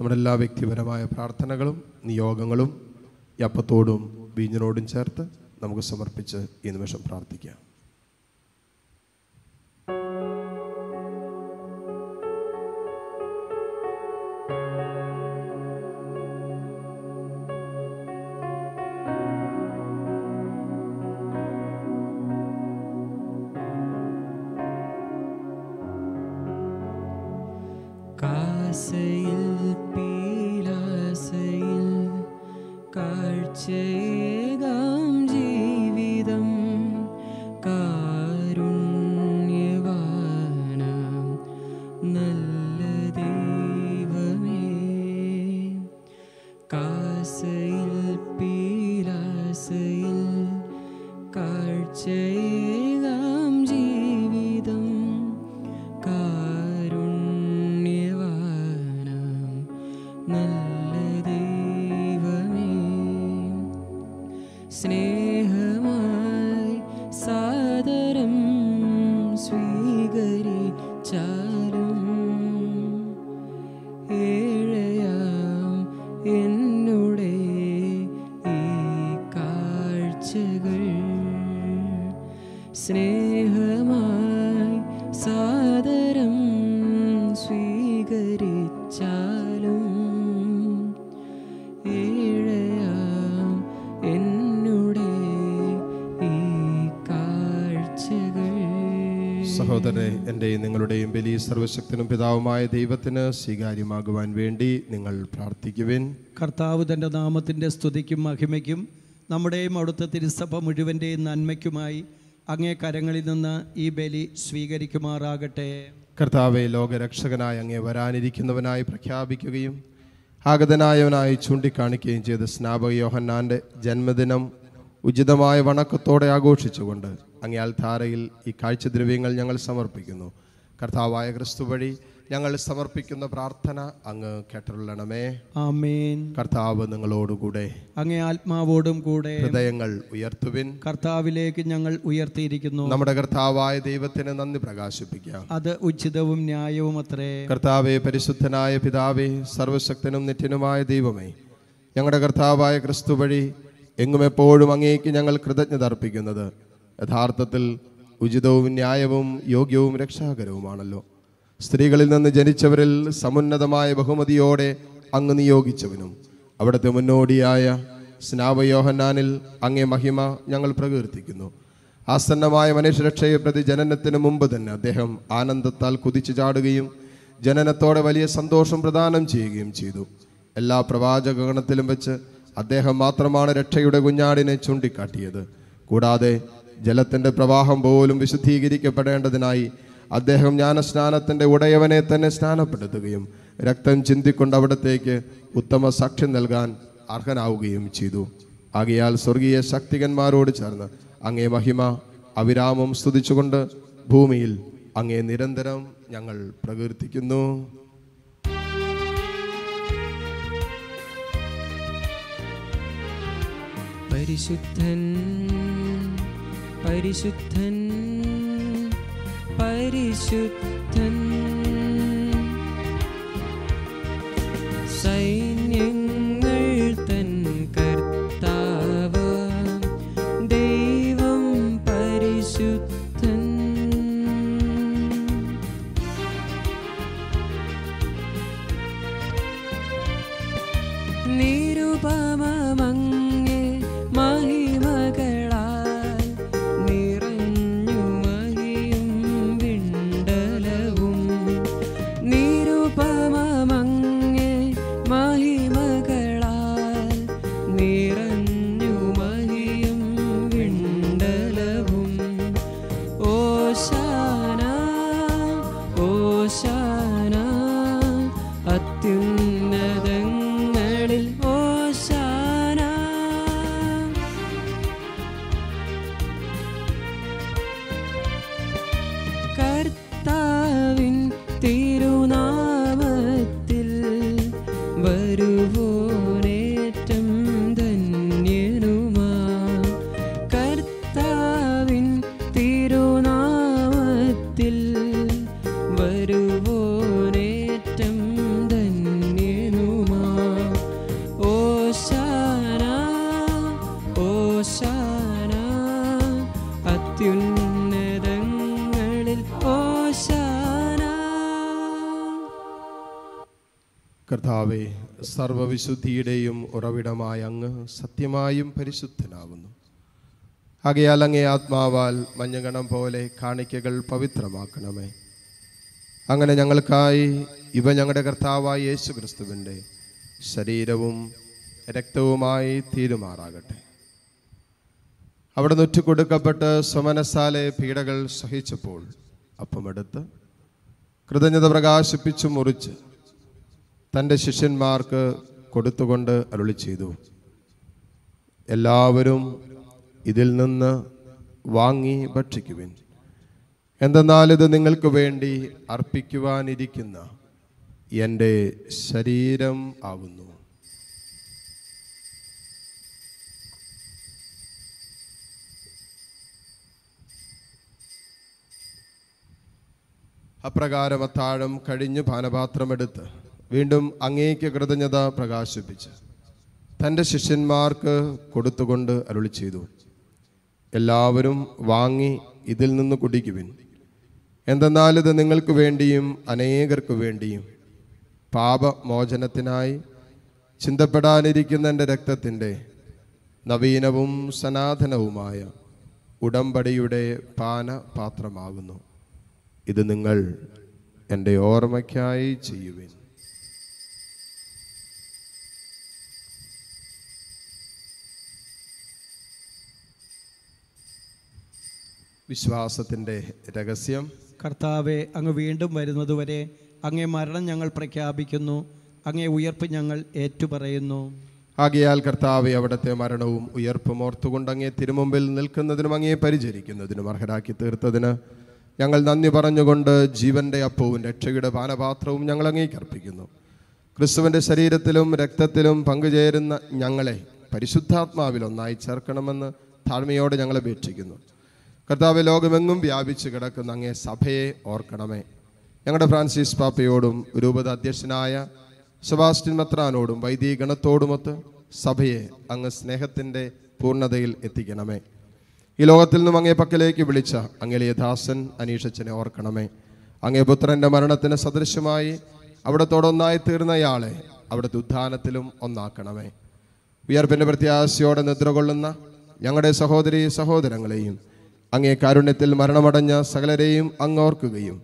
നമ്മുടെ എല്ലാ വ്യക്തിപരമായ പ്രാർത്ഥനകളും നിയോഗങ്ങളും അപ്പത്തോടും വീഞ്ഞിനോടും ചേർത്ത് നമുക്ക് സമർപ്പിച്ച് ഈ നിമിഷം പ്രാർത്ഥിക്കാം. സ്നേഹമായി സാദരം സ്വീകരിച്ചാലും ഏഴയാം എന്നുടെ ഈ കാഴ്ചകൾ. എന്റെയും നിങ്ങളുടെയും ബലി സർവശക്തനും പിതാവുമായ ദൈവത്തിന് സ്വീകാര്യമാകുവാൻ വേണ്ടി നിങ്ങൾ പ്രാർത്ഥിക്കുവിൻ. കർത്താവ് തന്റെ നാമത്തിന്റെ സ്തുതിക്കും മഹിമയ്ക്കും നമ്മുടെയും അടുത്ത തിരുസഭ മുഴുവന്റെയും നന്മയ്ക്കുമായി അങ്ങേ കരങ്ങളിൽ നിന്ന് ഈ ബലി സ്വീകരിക്കുമാറാകട്ടെ. കർത്താവെ ലോകരക്ഷകനായി അങ്ങേ വരാനിരിക്കുന്നവനായി പ്രഖ്യാപിക്കുകയും ആഗതനായവനായി ചൂണ്ടിക്കാണിക്കുകയും ചെയ്ത സ്നാപക യോഹന്നാന്റെ ജന്മദിനം ഉചിതമായ വണക്കത്തോടെ ആഘോഷിച്ചുകൊണ്ട് അങ്ങേ അൽധാരയിൽ ഈ കാഴ്ചദ്രവ്യങ്ങൾ ഞങ്ങൾ സമർപ്പിക്കുന്നു. കർത്താവായ ക്രിസ്തു വഴി ഞങ്ങൾ സമർപ്പിക്കുന്ന പ്രാർത്ഥന അങ്ങ് കേട്ടരുള്ളണമേ ആമേൻ. കർത്താവ് നിങ്ങളോടുകൂടെ അങ്ങേ ആത്മാവോടും കൂടെ ഹൃദയങ്ങൾ ഉയർത്തുവിൻ. കർത്താവിലേക്ക് ഞങ്ങൾ ഉയർത്തിയിരിക്കുന്നു. നമ്മുടെ കർത്താവായ ദൈവത്തിന് നന്ദി പ്രകാശിപ്പിക്കാം. അത് ഉചിതവും ന്യായവും അത്രേ. കർത്താവെ പരിശുദ്ധനായ പിതാവേ സർവശക്തനും നിത്യനുമായ ദൈവമേ ഞങ്ങളുടെ കർത്താവായ ക്രിസ്തു വഴി എങ്ങും എപ്പോഴും അങ്ങേക്ക് ഞങ്ങൾ കൃതജ്ഞത അർപ്പിക്കുന്നത്. യഥാർത്ഥത്തിൽ ഉചിതവും ന്യായവും യോഗ്യവും രക്ഷാകരവുമാണല്ലോ. സ്ത്രീകളിൽ നിന്ന് ജനിച്ചവരിൽ സമുന്നതമായ ബഹുമതിയോടെ അങ്ങ് നിയോഗിച്ചവനും. അവിടുത്തെ മുന്നോടിയായ സ്നാവയോഹന്നാനിൽ അങ്ങേ മഹിമ ഞങ്ങൾ പ്രകീർത്തിക്കുന്നു. ആസന്നമായ മനുഷ്യരക്ഷയെ പ്രതി ജനനത്തിന് മുമ്പ് തന്നെ അദ്ദേഹം ആനന്ദത്താൽ കുതിച്ചു ചാടുകയും ജനനത്തോടെ വലിയ സന്തോഷം പ്രദാനം ചെയ്യുകയും ചെയ്തു. എല്ലാ പ്രവാചകഗണത്തിലും വെച്ച് അദ്ദേഹം മാത്രമാണ് രക്ഷയുടെ കുഞ്ഞാടിനെ ചൂണ്ടിക്കാട്ടിയത്. കൂടാതെ ജലത്തിന്റെ പ്രവാഹം പോലും വിശുദ്ധീകരിക്കപ്പെടേണ്ടതിനായി അദ്ദേഹം ജ്ഞാനസ്നാനത്തിന്റെ ഉടയവനെ തന്നെ സ്നാനപ്പെടുത്തുകയും രക്തം ചിന്തിക്കൊണ്ട് അവിടത്തേക്ക് ഉത്തമ സാക്ഷ്യം നൽകാൻ അർഹനാവുകയും ചെയ്തു. ആകയാൽ സ്വർഗീയ ശക്തികന്മാരോട് ചേർന്ന് അങ്ങേ മഹിമ അവിരാമം സ്തുതിച്ചുകൊണ്ട് ഭൂമിയിൽ അങ്ങേ നിരന്തരം ഞങ്ങൾ പ്രകീർത്തിക്കുന്നു. പരിശുദ്ധൻ പരിശുദ്ധൻ പരിശുദ്ധൻ. സൈന്യങ്ങൾ കർത്താവെ സർവവിശുദ്ധിയുടെയും ഉറവിടമായ അങ്ങ് സത്യമായും പരിശുദ്ധനാകുന്നു. ആകയാൽ അങ്ങേ ആത്മാവാൽ മഞ്ഞഗണം പോലെ കാണിക്കകൾ പവിത്രമാക്കണമേ. അങ്ങനെ ഞങ്ങൾക്കായി ഇവ ഞങ്ങളുടെ കർത്താവായ യേശു ക്രിസ്തുവിന്റെ ശരീരവും രക്തവുമായി തീരുമാറാകട്ടെ. അവിടെ നുറ്റുകൊടുക്കപ്പെട്ട് സ്വമനസാലെ പീഡകൾ സഹിച്ചപ്പോൾ അപ്പമെടുത്ത് കൃതജ്ഞത പ്രകാശിപ്പിച്ചു മുറിച്ച് തന്റെ ശിഷ്യന്മാർക്ക് കൊടുത്തുകൊണ്ട് അരുളി ചെയ്തു. എല്ലാവരും ഇതിൽ നിന്ന് വാങ്ങി ഭക്ഷിക്കുവിൻ. എന്തെന്നാൽ ഇത് നിങ്ങൾക്ക് വേണ്ടി അർപ്പിക്കുവാനിരിക്കുന്ന എന്റെ ശരീരം ആകുന്നു അപ്രകാരം അത്താഴം കഴിഞ്ഞ് പാനപാത്രമെടുത്ത് വീണ്ടും അങ്ങേക്ക് കൃതജ്ഞത പ്രകാശിപ്പിച്ച് തന്റെ ശിഷ്യന്മാർക്ക് കൊടുത്തുകൊണ്ട് അരുളി ചെയ്തു. എല്ലാവരും വാങ്ങി ഇതിൽ നിന്ന് കുടിക്കുവിൻ. എന്തെന്നാൽ ഇത് നിങ്ങൾക്ക് വേണ്ടിയും അനേകർക്ക് വേണ്ടിയും പാപമോചനത്തിനായി ചിന്തപ്പെടാനിരിക്കുന്ന എന്റെ രക്തത്തിന്റെ നവീനവും സനാതനവുമായ ഉടമ്പടിയുടെ പാനപാത്രമാകുന്നു. ഇത് നിങ്ങൾ എന്റെ ഓർമ്മയ്ക്കായി ചെയ്യുവിൻ. വിശ്വാസത്തിന്റെ രഹസ്യം. കർത്താവെ അങ്ങ് വീണ്ടും വരുന്നതുവരെ അങ്ങേ മരണം ഞങ്ങൾ പ്രഖ്യാപിക്കുന്നു. അങ്ങേ ഉയർപ്പ് ഞങ്ങൾ ഏറ്റുപറയുന്നു. ആകയാൽ കർത്താവെ അവിടുത്തെ മരണവും ഉയർപ്പും ഓർത്തുകൊണ്ട് അങ്ങേ തിരുമുമ്പിൽ നിൽക്കുന്നതിനും അങ്ങേ പരിചരിക്കുന്നതിനും അർഹരാക്കി തീർത്തതിന് ഞങ്ങൾ നന്ദി പറഞ്ഞുകൊണ്ട് ജീവന്റെ അപ്പവും രക്ഷയുടെ പാനപാത്രവും ഞങ്ങൾ അങ്ങേക്ക് അർപ്പിക്കുന്നു. ക്രിസ്തുവിന്റെ ശരീരത്തിലും രക്തത്തിലും പങ്കുചേരുന്ന ഞങ്ങളെ പരിശുദ്ധാത്മാവിൽ ഒന്നായി ചേർക്കണമെന്ന് താഴ്മയോടെ ഞങ്ങൾ അപേക്ഷിക്കുന്നു. കർത്താവ് ലോകമെങ്ങും വ്യാപിച്ച് കിടക്കുന്ന അങ്ങേ സഭയെ ഓർക്കണമേ. ഞങ്ങളുടെ ഫ്രാൻസിസ് പാപ്പയോടും രൂപത അധ്യക്ഷനായ സുബാസ്റ്റിൻ മത്രാനോടും വൈദിക ഗണത്തോടുമൊത്ത് സഭയെ അങ്ങ് സ്നേഹത്തിന്റെ പൂർണതയിൽ എത്തിക്കണമേ. ഈ ലോകത്തിൽ നിന്നും അങ്ങേ പക്കലേക്ക് വിളിച്ച അങ്ങേലിയ ദാസൻ അനീഷച്ചനെ ഓർക്കണമേ. അങ്ങേ പുത്രന്റെ മരണത്തിന് സദൃശമായി അവിടത്തോടൊന്നായി തീർന്നയാളെ അവിടുത്തെ ഉദ്ധാനത്തിലും ഒന്നാക്കണമേ. വിയർപ്പിന്റെ പ്രത്യാശയോടെ നിദ്ര കൊള്ളുന്ന ഞങ്ങളുടെ സഹോദരി സഹോദരങ്ങളെയും അങ്ങേ കാരുണ്യത്തിൽ മരണമടഞ്ഞ സകലരെയും അങ്ങോർക്കുകയും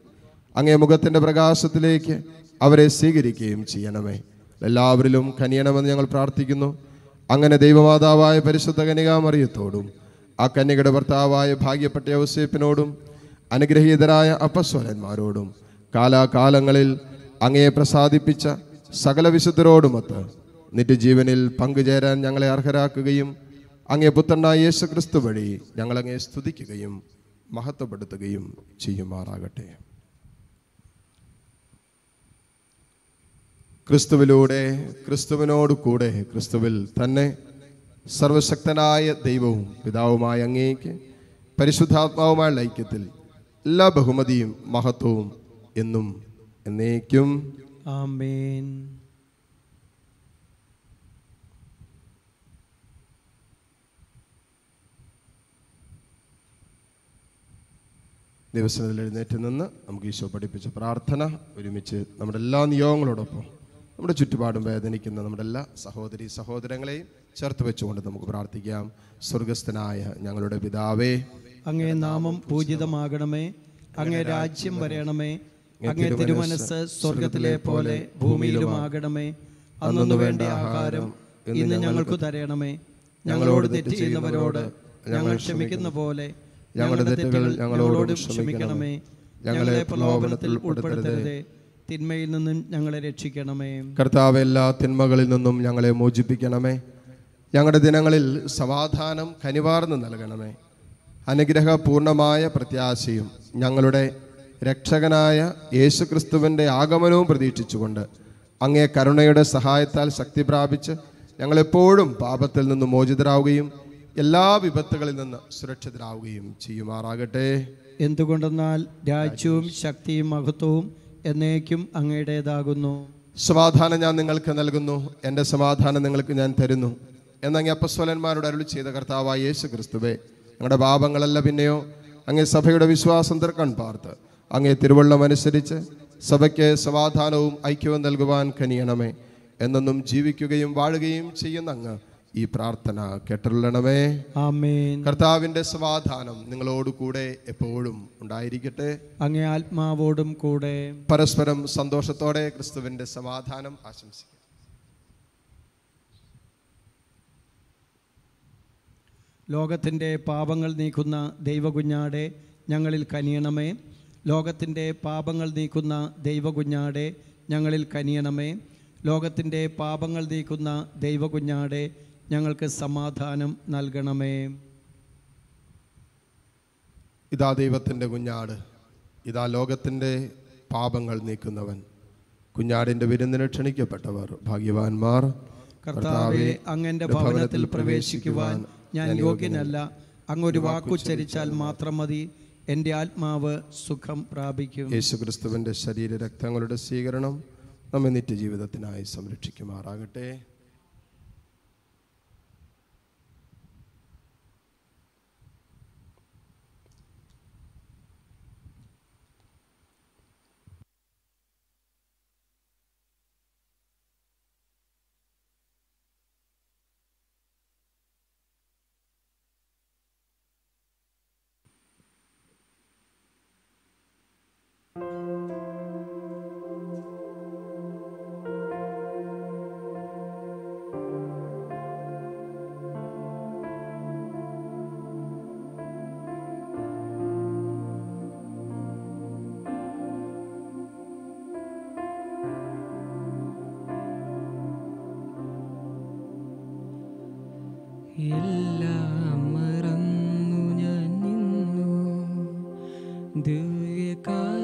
അങ്ങേ മുഖത്തിന്റെ പ്രകാശത്തിലേക്ക് അവരെ സ്വീകരിക്കുകയും ചെയ്യണമേ. എല്ലാവരിലും കനിയണമെന്ന് ഞങ്ങൾ പ്രാർത്ഥിക്കുന്നു. അങ്ങനെ ദൈവമാതാവായ പരിശുദ്ധ കനികാമറിയത്തോടും ആ കന്യകയുടെ ഭർത്താവായ ഭാഗ്യപ്പെട്ട യൗസേപ്പിനോടും അനുഗ്രഹീതരായ അപ്പസ്വരന്മാരോടും കാലാകാലങ്ങളിൽ അങ്ങയെ പ്രസാദിപ്പിച്ച സകല വിശുദ്ധരോടുമൊത്ത് നിത്യജീവനിൽ പങ്കുചേരാൻ ഞങ്ങളെ അർഹരാക്കുകയും അങ്ങേ പുത്രനായ യേശു ക്രിസ്തു വഴി ഞങ്ങളങ്ങേ സ്തുതിക്കുകയും മഹത്വപ്പെടുത്തുകയും ചെയ്യുമാറാകട്ടെ. ക്രിസ്തുവിലൂടെ ക്രിസ്തുവിനോട് കൂടെ ക്രിസ്തുവിൽ തന്നെ സർവശക്തനായ ദൈവവും പിതാവുമായ അങ്ങേക്ക് പരിശുദ്ധാത്മാവുമായുള്ള ഐക്യത്തിൽ എല്ലാ ബഹുമതിയും മഹത്വവും എന്നും എന്നേക്കും. ആമേൻ. ദിവസത്തിൽ എഴുന്നേറ്റ് നിന്ന് നമുക്ക് ഈശോ പഠിപ്പിച്ച പ്രാർത്ഥന ഒരുമിച്ച് നമ്മുടെ എല്ലാ നിയോഗങ്ങളോടൊപ്പം നമ്മുടെ ചുറ്റുപാടും വേദനിക്കുന്ന നമ്മുടെ എല്ലാ സഹോദരി സഹോദരങ്ങളെയും ചേർത്ത് വെച്ചുകൊണ്ട് നമുക്ക് പ്രാർത്ഥിക്കാം. സ്വർഗസ്ഥനായ ഞങ്ങളുടെ പിതാവേ അങ്ങേ നാമം പൂജിതമാകണമേ. അങ്ങേ രാജ്യം വരയണമേ അങ്ങേ തിരുമനസ് സ്വർഗത്തിലെ പോലെ ഭൂമിയിലുമാകണമേ. അന്നു വേണ്ട ആഹാരം ഇന്ന് ഞങ്ങൾക്ക് തരയണമേ ഞങ്ങളോട് തെറ്റ് ചെയ്യുന്നവരോട് ഞങ്ങൾ ക്ഷമിക്കുന്ന പോലെ ഞങ്ങളുടെ തെറ്റുകൾ ഞങ്ങളോട് ക്ഷമിക്കണമേ. ഞങ്ങളെ പ്രലോഭനത്തിൽ ഉൾപ്പെടുത്തരുതേ. തിന്മയിൽ നിന്നും ഞങ്ങളെ രക്ഷിക്കണമേ. കർത്താവ് എല്ലാ തിന്മകളിൽ നിന്നും ഞങ്ങളെ മോചിപ്പിക്കണമേ. ഞങ്ങളുടെ ദിനങ്ങളിൽ സമാധാനം കനിവാർന്ന് നൽകണമേ. അനുഗ്രഹപൂർണമായ പ്രത്യാശയും ഞങ്ങളുടെ രക്ഷകനായ യേശുക്രിസ്തുവിന്റെ ആഗമനവും പ്രതീക്ഷിച്ചുകൊണ്ട് അങ്ങേ കരുണയുടെ സഹായത്താൽ ശക്തി പ്രാപിച്ച് ഞങ്ങളെപ്പോഴും പാപത്തിൽ നിന്ന് മോചിതരാവുകയും എല്ലാ വിപത്തുകളിൽ നിന്ന് സുരക്ഷിതരാവുകയും ചെയ്യുമാറാകട്ടെ. എന്തുകൊണ്ടെന്നാൽ രാജ്യവും ശക്തിയും മഹത്വവും എന്നേക്കും അങ്ങയുടേതാകുന്നു. സമാധാനം ഞാൻ നിങ്ങൾക്ക് നൽകുന്നു. എന്റെ സമാധാനം നിങ്ങൾക്ക് ഞാൻ തരുന്നു. എന്നങ്ങ് അപ്പസ്വലന്മാരോട് അരുളി ചെയ്ത കർത്താവായ യേശു ക്രിസ്തുവേ ഞങ്ങളുടെ പാപങ്ങളല്ല പിന്നെയോ? അങ്ങേ സഭയുടെ വിശ്വാസം തീർക്കാൻ പാർത്ത് അങ്ങേ തിരുവള്ളം അനുസരിച്ച് സഭയ്ക്ക് സമാധാനവും ഐക്യവും നൽകുവാൻ കനിയണമേ. എന്നെന്നും ജീവിക്കുകയും വാഴുകയും ചെയ്യുന്ന അങ്ങ് ഈ പ്രാർത്ഥന കേട്ടുള്ളണമേ ആമേൻ. കർത്താവിന്റെ സമാധാനം നിങ്ങളോട് കൂടെ എപ്പോഴും ഉണ്ടായിരിക്കട്ടെ. അങ്ങേ ആത്മാവോടും കൂടെ. പരസ്പരം സന്തോഷത്തോടെ ക്രിസ്തുവിന്റെ സമാധാനം ആശംസിക്കും. ലോകത്തിന്റെ പാപങ്ങൾ നീക്കുന്ന ദൈവകുഞ്ഞാടെ ഞങ്ങളിൽ കനിയണമേ. ലോകത്തിന്റെ പാപങ്ങൾ നീക്കുന്ന ദൈവകുഞ്ഞാടെ ഞങ്ങളിൽ കനിയണമേ. ലോകത്തിന്റെ പാപങ്ങൾ നീക്കുന്ന ദൈവകുഞ്ഞാടെ ഞങ്ങൾക്ക് സമാധാനം നൽകണമേ. ഇതാ ദൈവത്തിന്റെ കുഞ്ഞാട്. ഇതാ ലോകത്തിന്റെ പാപങ്ങൾ നീക്കുന്നവൻ. കുഞ്ഞാടിന്റെ വിരുന്നിന് ക്ഷണിക്കപ്പെട്ടവർ ഭാഗ്യവാന്മാർ. കർത്താവെ അങ്ങന്റെ ഭവനത്തിൽ പ്രവേശിക്കുവാൻ ഞാൻ യോഗ്യനല്ല. അങ്ങൊരു വാക്കുച്ചരിച്ചാൽ മാത്രം മതി. എന്റെ ആത്മാവ് സുഖം പ്രാപിക്കും. യേശുക്രിസ്തുവിന്റെ ശരീര രക്തങ്ങളുടെ സ്വീകരണം നമ്മെ നിത്യജീവിതത്തിനായി സംരക്ഷിക്കുമാറാകട്ടെ. Duyệt cơ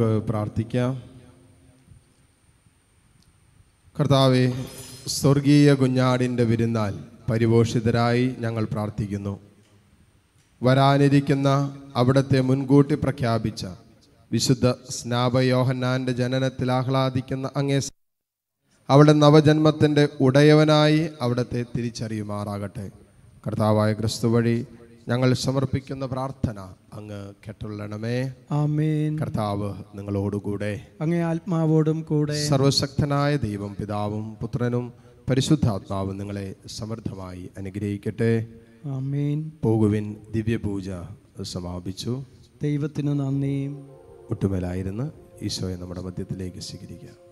നമുക്ക് പ്രാർത്ഥിക്കാം. കർത്താവെ സ്വർഗീയ കുഞ്ഞാടിന്റെ വിരുന്നാൽ പരിപോഷിതരായി ഞങ്ങൾ പ്രാർത്ഥിക്കുന്നു. വരാനിരിക്കുന്ന അവിടത്തെ മുൻകൂട്ടി പ്രഖ്യാപിച്ച വിശുദ്ധ സ്നാപയോഹന്നാന്റെ ജനനത്തിൽ ആഹ്ലാദിക്കുന്ന അങ്ങേ അവിടെ നവജന്മത്തിന്റെ ഉടയവനായി അവിടത്തെ തിരിച്ചറിയുമാറാകട്ടെ. കർത്താവായ ക്രിസ്തു വഴി ഞങ്ങൾ സമർപ്പിക്കുന്ന പ്രാർത്ഥന അങ്ങ് കേട്ടുള്ളണമേ. ആമേൻ. കർത്താവ് നിങ്ങളോടുകൂടെ. അങ്ങേ ആത്മാവോടും കൂടെ. സർവശക്തനായ ദൈവം പിതാവും പുത്രനും പരിശുദ്ധാത്മാവും നിങ്ങളെ സമൃദ്ധമായി അനുഗ്രഹിക്കട്ടെ. ആമേൻ. പോകുവിൻ ദിവ്യപൂജ സമാപിച്ചു. ദൈവത്തിന് നന്ദിയും ഒട്ടുമേലായിരുന്നു ഈശോയെ നമ്മുടെ മധ്യത്തിലേക്ക് സ്വീകരിക്കുക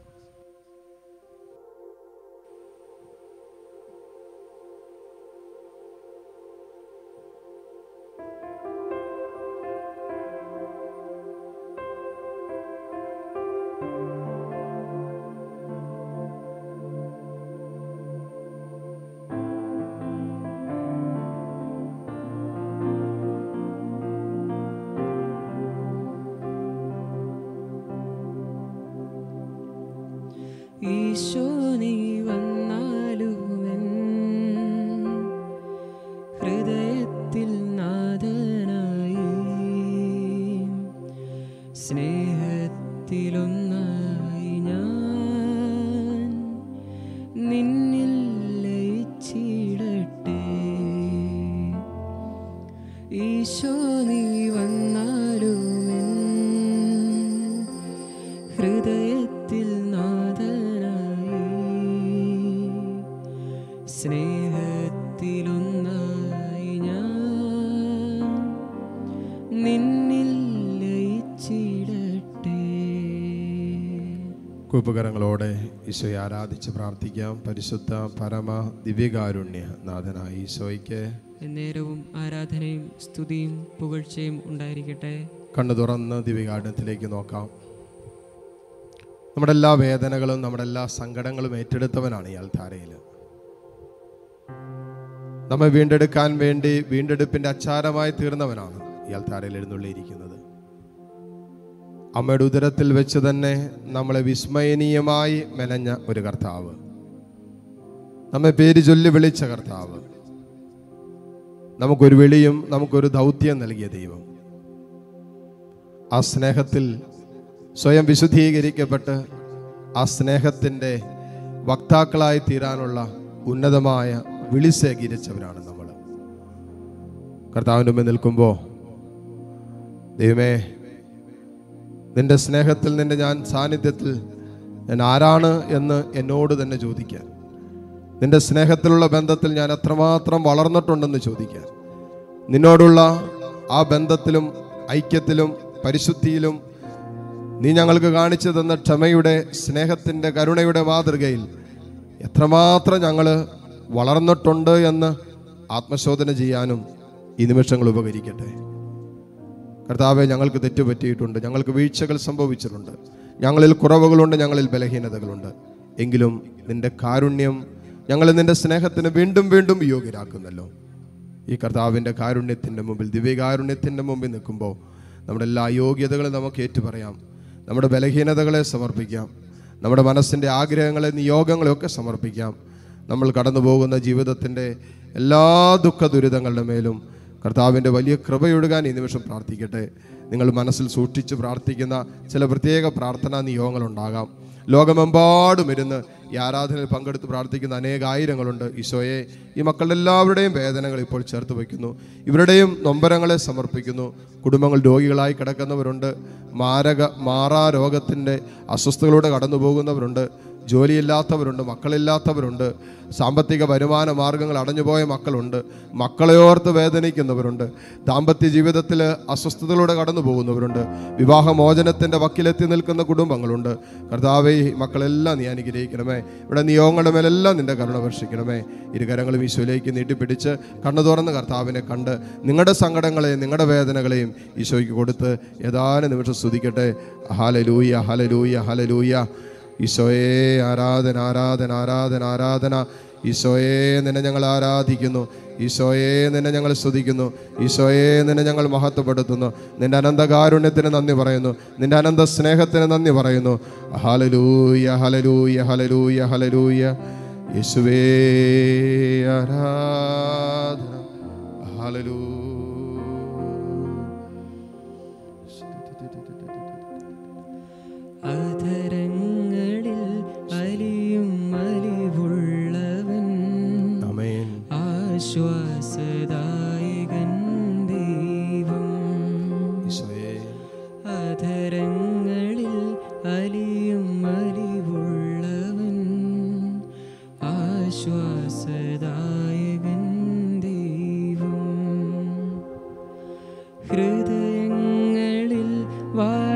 ഈശോയെ ആരാധിച്ച് പ്രാർത്ഥിക്കാം. പരിശുദ്ധ പരമ ദിവ്യകാരുണ്യ നാഥനായ ഈശോയ്ക്ക്. എന്നേരവും ആരാധനയും സ്തുതിയും പുകഴ്ചയും ഉണ്ടായിരിക്കട്ടെ. കണ്ണു തുറന്ന് ദിവ്യകാരുണ്യത്തിലേക്ക് നോക്കാം. നമ്മുടെ എല്ലാ വേദനകളും നമ്മുടെ എല്ലാ സങ്കടങ്ങളും ഏറ്റെടുത്തവനാണ് ഇയാൾ അൽത്താരയിൽ. നമ്മെ വീണ്ടെടുക്കാൻ വേണ്ടി വീണ്ടെടുപ്പിന്റെ അച്ചാരമായി തീർന്നവനാണ് ഇയാൾ അൽത്താരയിൽ എഴുന്നള്ളിയിരിക്കുന്നത്. അമ്മയുടെ ഉദരത്തിൽ വെച്ച് തന്നെ നമ്മളെ വിസ്മയനീയമായി മെനഞ്ഞ ഒരു കർത്താവ്. നമ്മെ പേര് ചൊല്ലി വിളിച്ച കർത്താവ്. നമുക്കൊരു വിളിയും നമുക്കൊരു ദൗത്യം നൽകിയ ദൈവം. ആ സ്നേഹത്തിൽ സ്വയം വിശുദ്ധീകരിക്കപ്പെട്ട് ആ സ്നേഹത്തിന്റെ വക്താക്കളായി തീരാനുള്ള ഉന്നതമായ വിളി ശേഖരിച്ചവരാണ് നമ്മൾ. കർത്താവിന്റെ മുമ്പിൽ നിൽക്കുമ്പോൾ ദൈവമേ നിന്റെ സ്നേഹത്തിൽ നിന്റെ ഞാൻ സാന്നിധ്യത്തിൽ ഞാൻ ആരാണ് എന്ന് എന്നോട് തന്നെ ചോദിക്കാൻ. നിന്റെ സ്നേഹത്തിലുള്ള ബന്ധത്തിൽ ഞാൻ എത്രമാത്രം വളർന്നിട്ടുണ്ടെന്ന് ചോദിക്കാൻ. നിന്നോടുള്ള ആ ബന്ധത്തിലും ഐക്യത്തിലും പരിശുദ്ധിയിലും നീ ഞങ്ങൾക്ക് കാണിച്ചു തന്ന ക്ഷമയുടെ സ്നേഹത്തിന്റെ കരുണയുടെ മാതൃകയിൽ എത്രമാത്രം ഞങ്ങൾ വളർന്നിട്ടുണ്ട് എന്ന് ആത്മശോധന ചെയ്യാനും ഈ നിമിഷങ്ങൾ ഉപകരിക്കട്ടെ. കർത്താവെ ഞങ്ങൾക്ക് തെറ്റുപറ്റിയിട്ടുണ്ട്. ഞങ്ങൾക്ക് വീഴ്ചകൾ സംഭവിച്ചിട്ടുണ്ട്. ഞങ്ങളിൽ കുറവുകളുണ്ട് ഞങ്ങളിൽ ബലഹീനതകളുണ്ട്. എങ്കിലും നിന്റെ കാരുണ്യം ഞങ്ങളെ നിന്റെ സ്നേഹത്തിന് വീണ്ടും വീണ്ടും യോഗ്യരാക്കുന്നല്ലോ. ഈ കർത്താവിന്റെ കാരുണ്യത്തിന്റെ മുമ്പിൽ ദിവ്യകാരുണ്യത്തിന്റെ മുമ്പിൽ നിൽക്കുമ്പോൾ നമ്മുടെ എല്ലാ യോഗ്യതകളും നമുക്ക് ഏറ്റുപറയാം. നമ്മുടെ ബലഹീനതകളെ സമർപ്പിക്കാം. നമ്മുടെ മനസ്സിന്റെ ആഗ്രഹങ്ങളെ നിയോഗങ്ങളെയൊക്കെ സമർപ്പിക്കാം. നമ്മൾ കടന്നു പോകുന്ന ജീവിതത്തിന്റെ എല്ലാ ദുഃഖ ദുരിതങ്ങളുടെ മേലും കർത്താവിന്റെ വലിയ കൃപയൊഴുകാൻ ഈ നിമിഷം പ്രാർത്ഥിക്കട്ടെ. നിങ്ങൾ മനസ്സിൽ സൂക്ഷിച്ച് പ്രാർത്ഥിക്കുന്ന ചില പ്രത്യേക പ്രാർത്ഥനാ നിയോഗങ്ങളുണ്ടാകാം. ലോകമെമ്പാടും ഇരുന്ന് ഈ ആരാധനയിൽ പങ്കെടുത്ത് പ്രാർത്ഥിക്കുന്ന അനേകായിരങ്ങളുണ്ട്. ഈശോയെ ഈ മക്കളുടെ എല്ലാവരുടെയും വേദനകൾ ഇപ്പോൾ ചേർത്ത് വയ്ക്കുന്നു. ഇവരുടെയും നൊമ്പരങ്ങളെ സമർപ്പിക്കുന്നു. കുടുംബങ്ങൾ രോഗികളായി കിടക്കുന്നവരുണ്ട്. മാരക മാറാ രോഗത്തിന്റെ അസ്വസ്ഥതകളൂടെ കടന്നു പോകുന്നവരുണ്ട് ജോലിയില്ലാത്തവരുണ്ട് മക്കളില്ലാത്തവരുണ്ട് സാമ്പത്തിക വരുമാന മാർഗങ്ങൾ അടഞ്ഞുപോയ മക്കളുണ്ട് മക്കളെയോർത്ത് വേദനിക്കുന്നവരുണ്ട് ദാമ്പത്യ ജീവിതത്തിൽ അസ്വസ്ഥതകളോടെ കടന്നു പോകുന്നവരുണ്ട് വിവാഹമോചനത്തിന്റെ വക്കിലെത്തി നിൽക്കുന്ന കുടുംബങ്ങളുണ്ട്. കർത്താവെ മക്കളെല്ലാം നീ അനുഗ്രഹിക്കണമേ. ഇവിടെ നിയോഗങ്ങളുടെ മേലെല്ലാം നിന്റെ കരുണ വർഷിക്കണമേ. ഇരുകരങ്ങളും ഈശോയിലേക്ക് നീട്ടിപ്പിടിച്ച് കണ്ണു തുറന്ന് കർത്താവിനെ കണ്ട് നിങ്ങളുടെ സങ്കടങ്ങളെയും നിങ്ങളുടെ വേദനകളെയും ഈശോയ്ക്ക് കൊടുത്ത് ഏതാനും നിമിഷം സ്തുതിക്കട്ടെ. ഹലലൂയ ഹലലൂയ ഹലലൂയ ഈശോയെ ആരാധന ആരാധന ആരാധന ആരാധന. ഈശോയെ നിന്നെ ഞങ്ങൾ ആരാധിക്കുന്നു. ഈശോയെ നിന്നെ ഞങ്ങൾ സ്തുതിക്കുന്നു. ഈശോയെ നിന്നെ ഞങ്ങൾ മഹത്വപ്പെടുത്തുന്നു. നിന്റെ അനന്ത കാരുണ്യത്തിന് നന്ദി പറയുന്നു. നിന്റെ അനന്ത സ്നേഹത്തിന് നന്ദി പറയുന്നു. ഹലലൂയ ഹലലൂയ ഹലലൂയ ഹലലൂയ യേശുവേ ആരാധന. ഹലലൂ Bye.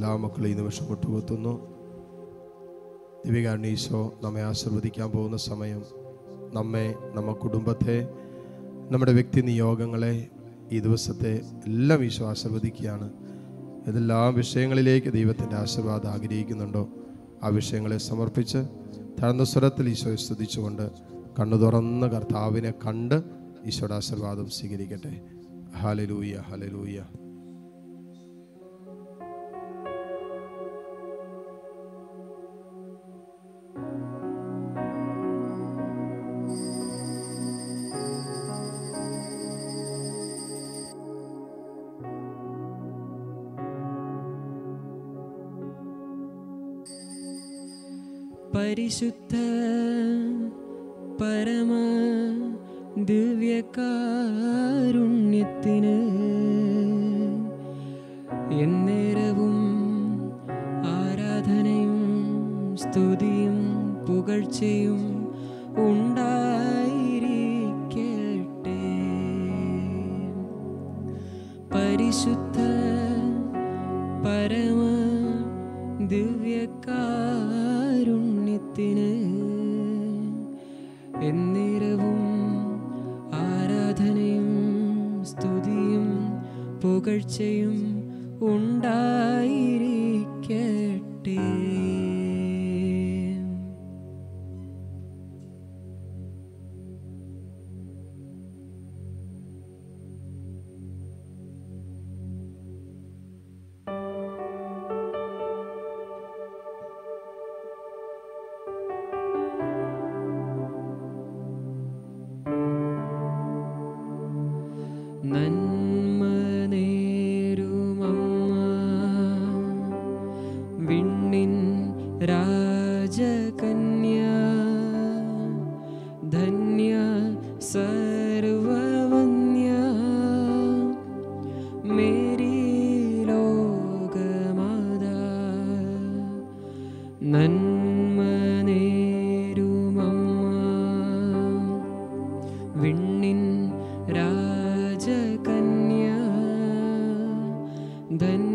എല്ലാ മക്കളും ഈ നിമിഷം മുട്ടുകുത്തുന്നു ദിവ്യകാരണ ഈശോ നമ്മെ ആശീർവദിക്കാൻ പോകുന്ന സമയം നമ്മെ നമ്മ കുടുംബത്തെ നമ്മുടെ വ്യക്തി നിയോഗങ്ങളെ ഈ ദിവസത്തെ എല്ലാം ഈശോ ആശീർവദിക്കുകയാണ്. ഏതെല്ലാം വിഷയങ്ങളിലേക്ക് ദൈവത്തിന്റെ ആശീർവാദം ആഗ്രഹിക്കുന്നുണ്ടോ ആ വിഷയങ്ങളെ സമർപ്പിച്ച് താഴ്ന്ന സ്വരത്തിൽ ഈശോയെ സ്തുതിച്ചുകൊണ്ട് കണ്ണു തുറന്ന് കർത്താവിനെ കണ്ട് ഈശോയുടെ ആശീർവാദം സ്വീകരിക്കട്ടെ. ഹലലൂയ ഹലലൂയ പരിശുദ്ധ പരമ ദിവ്യകാരുണ്യത്തിന് എന്നേരവും ആരാധനയും സ്തുതിയും പുകഴ്ചയും then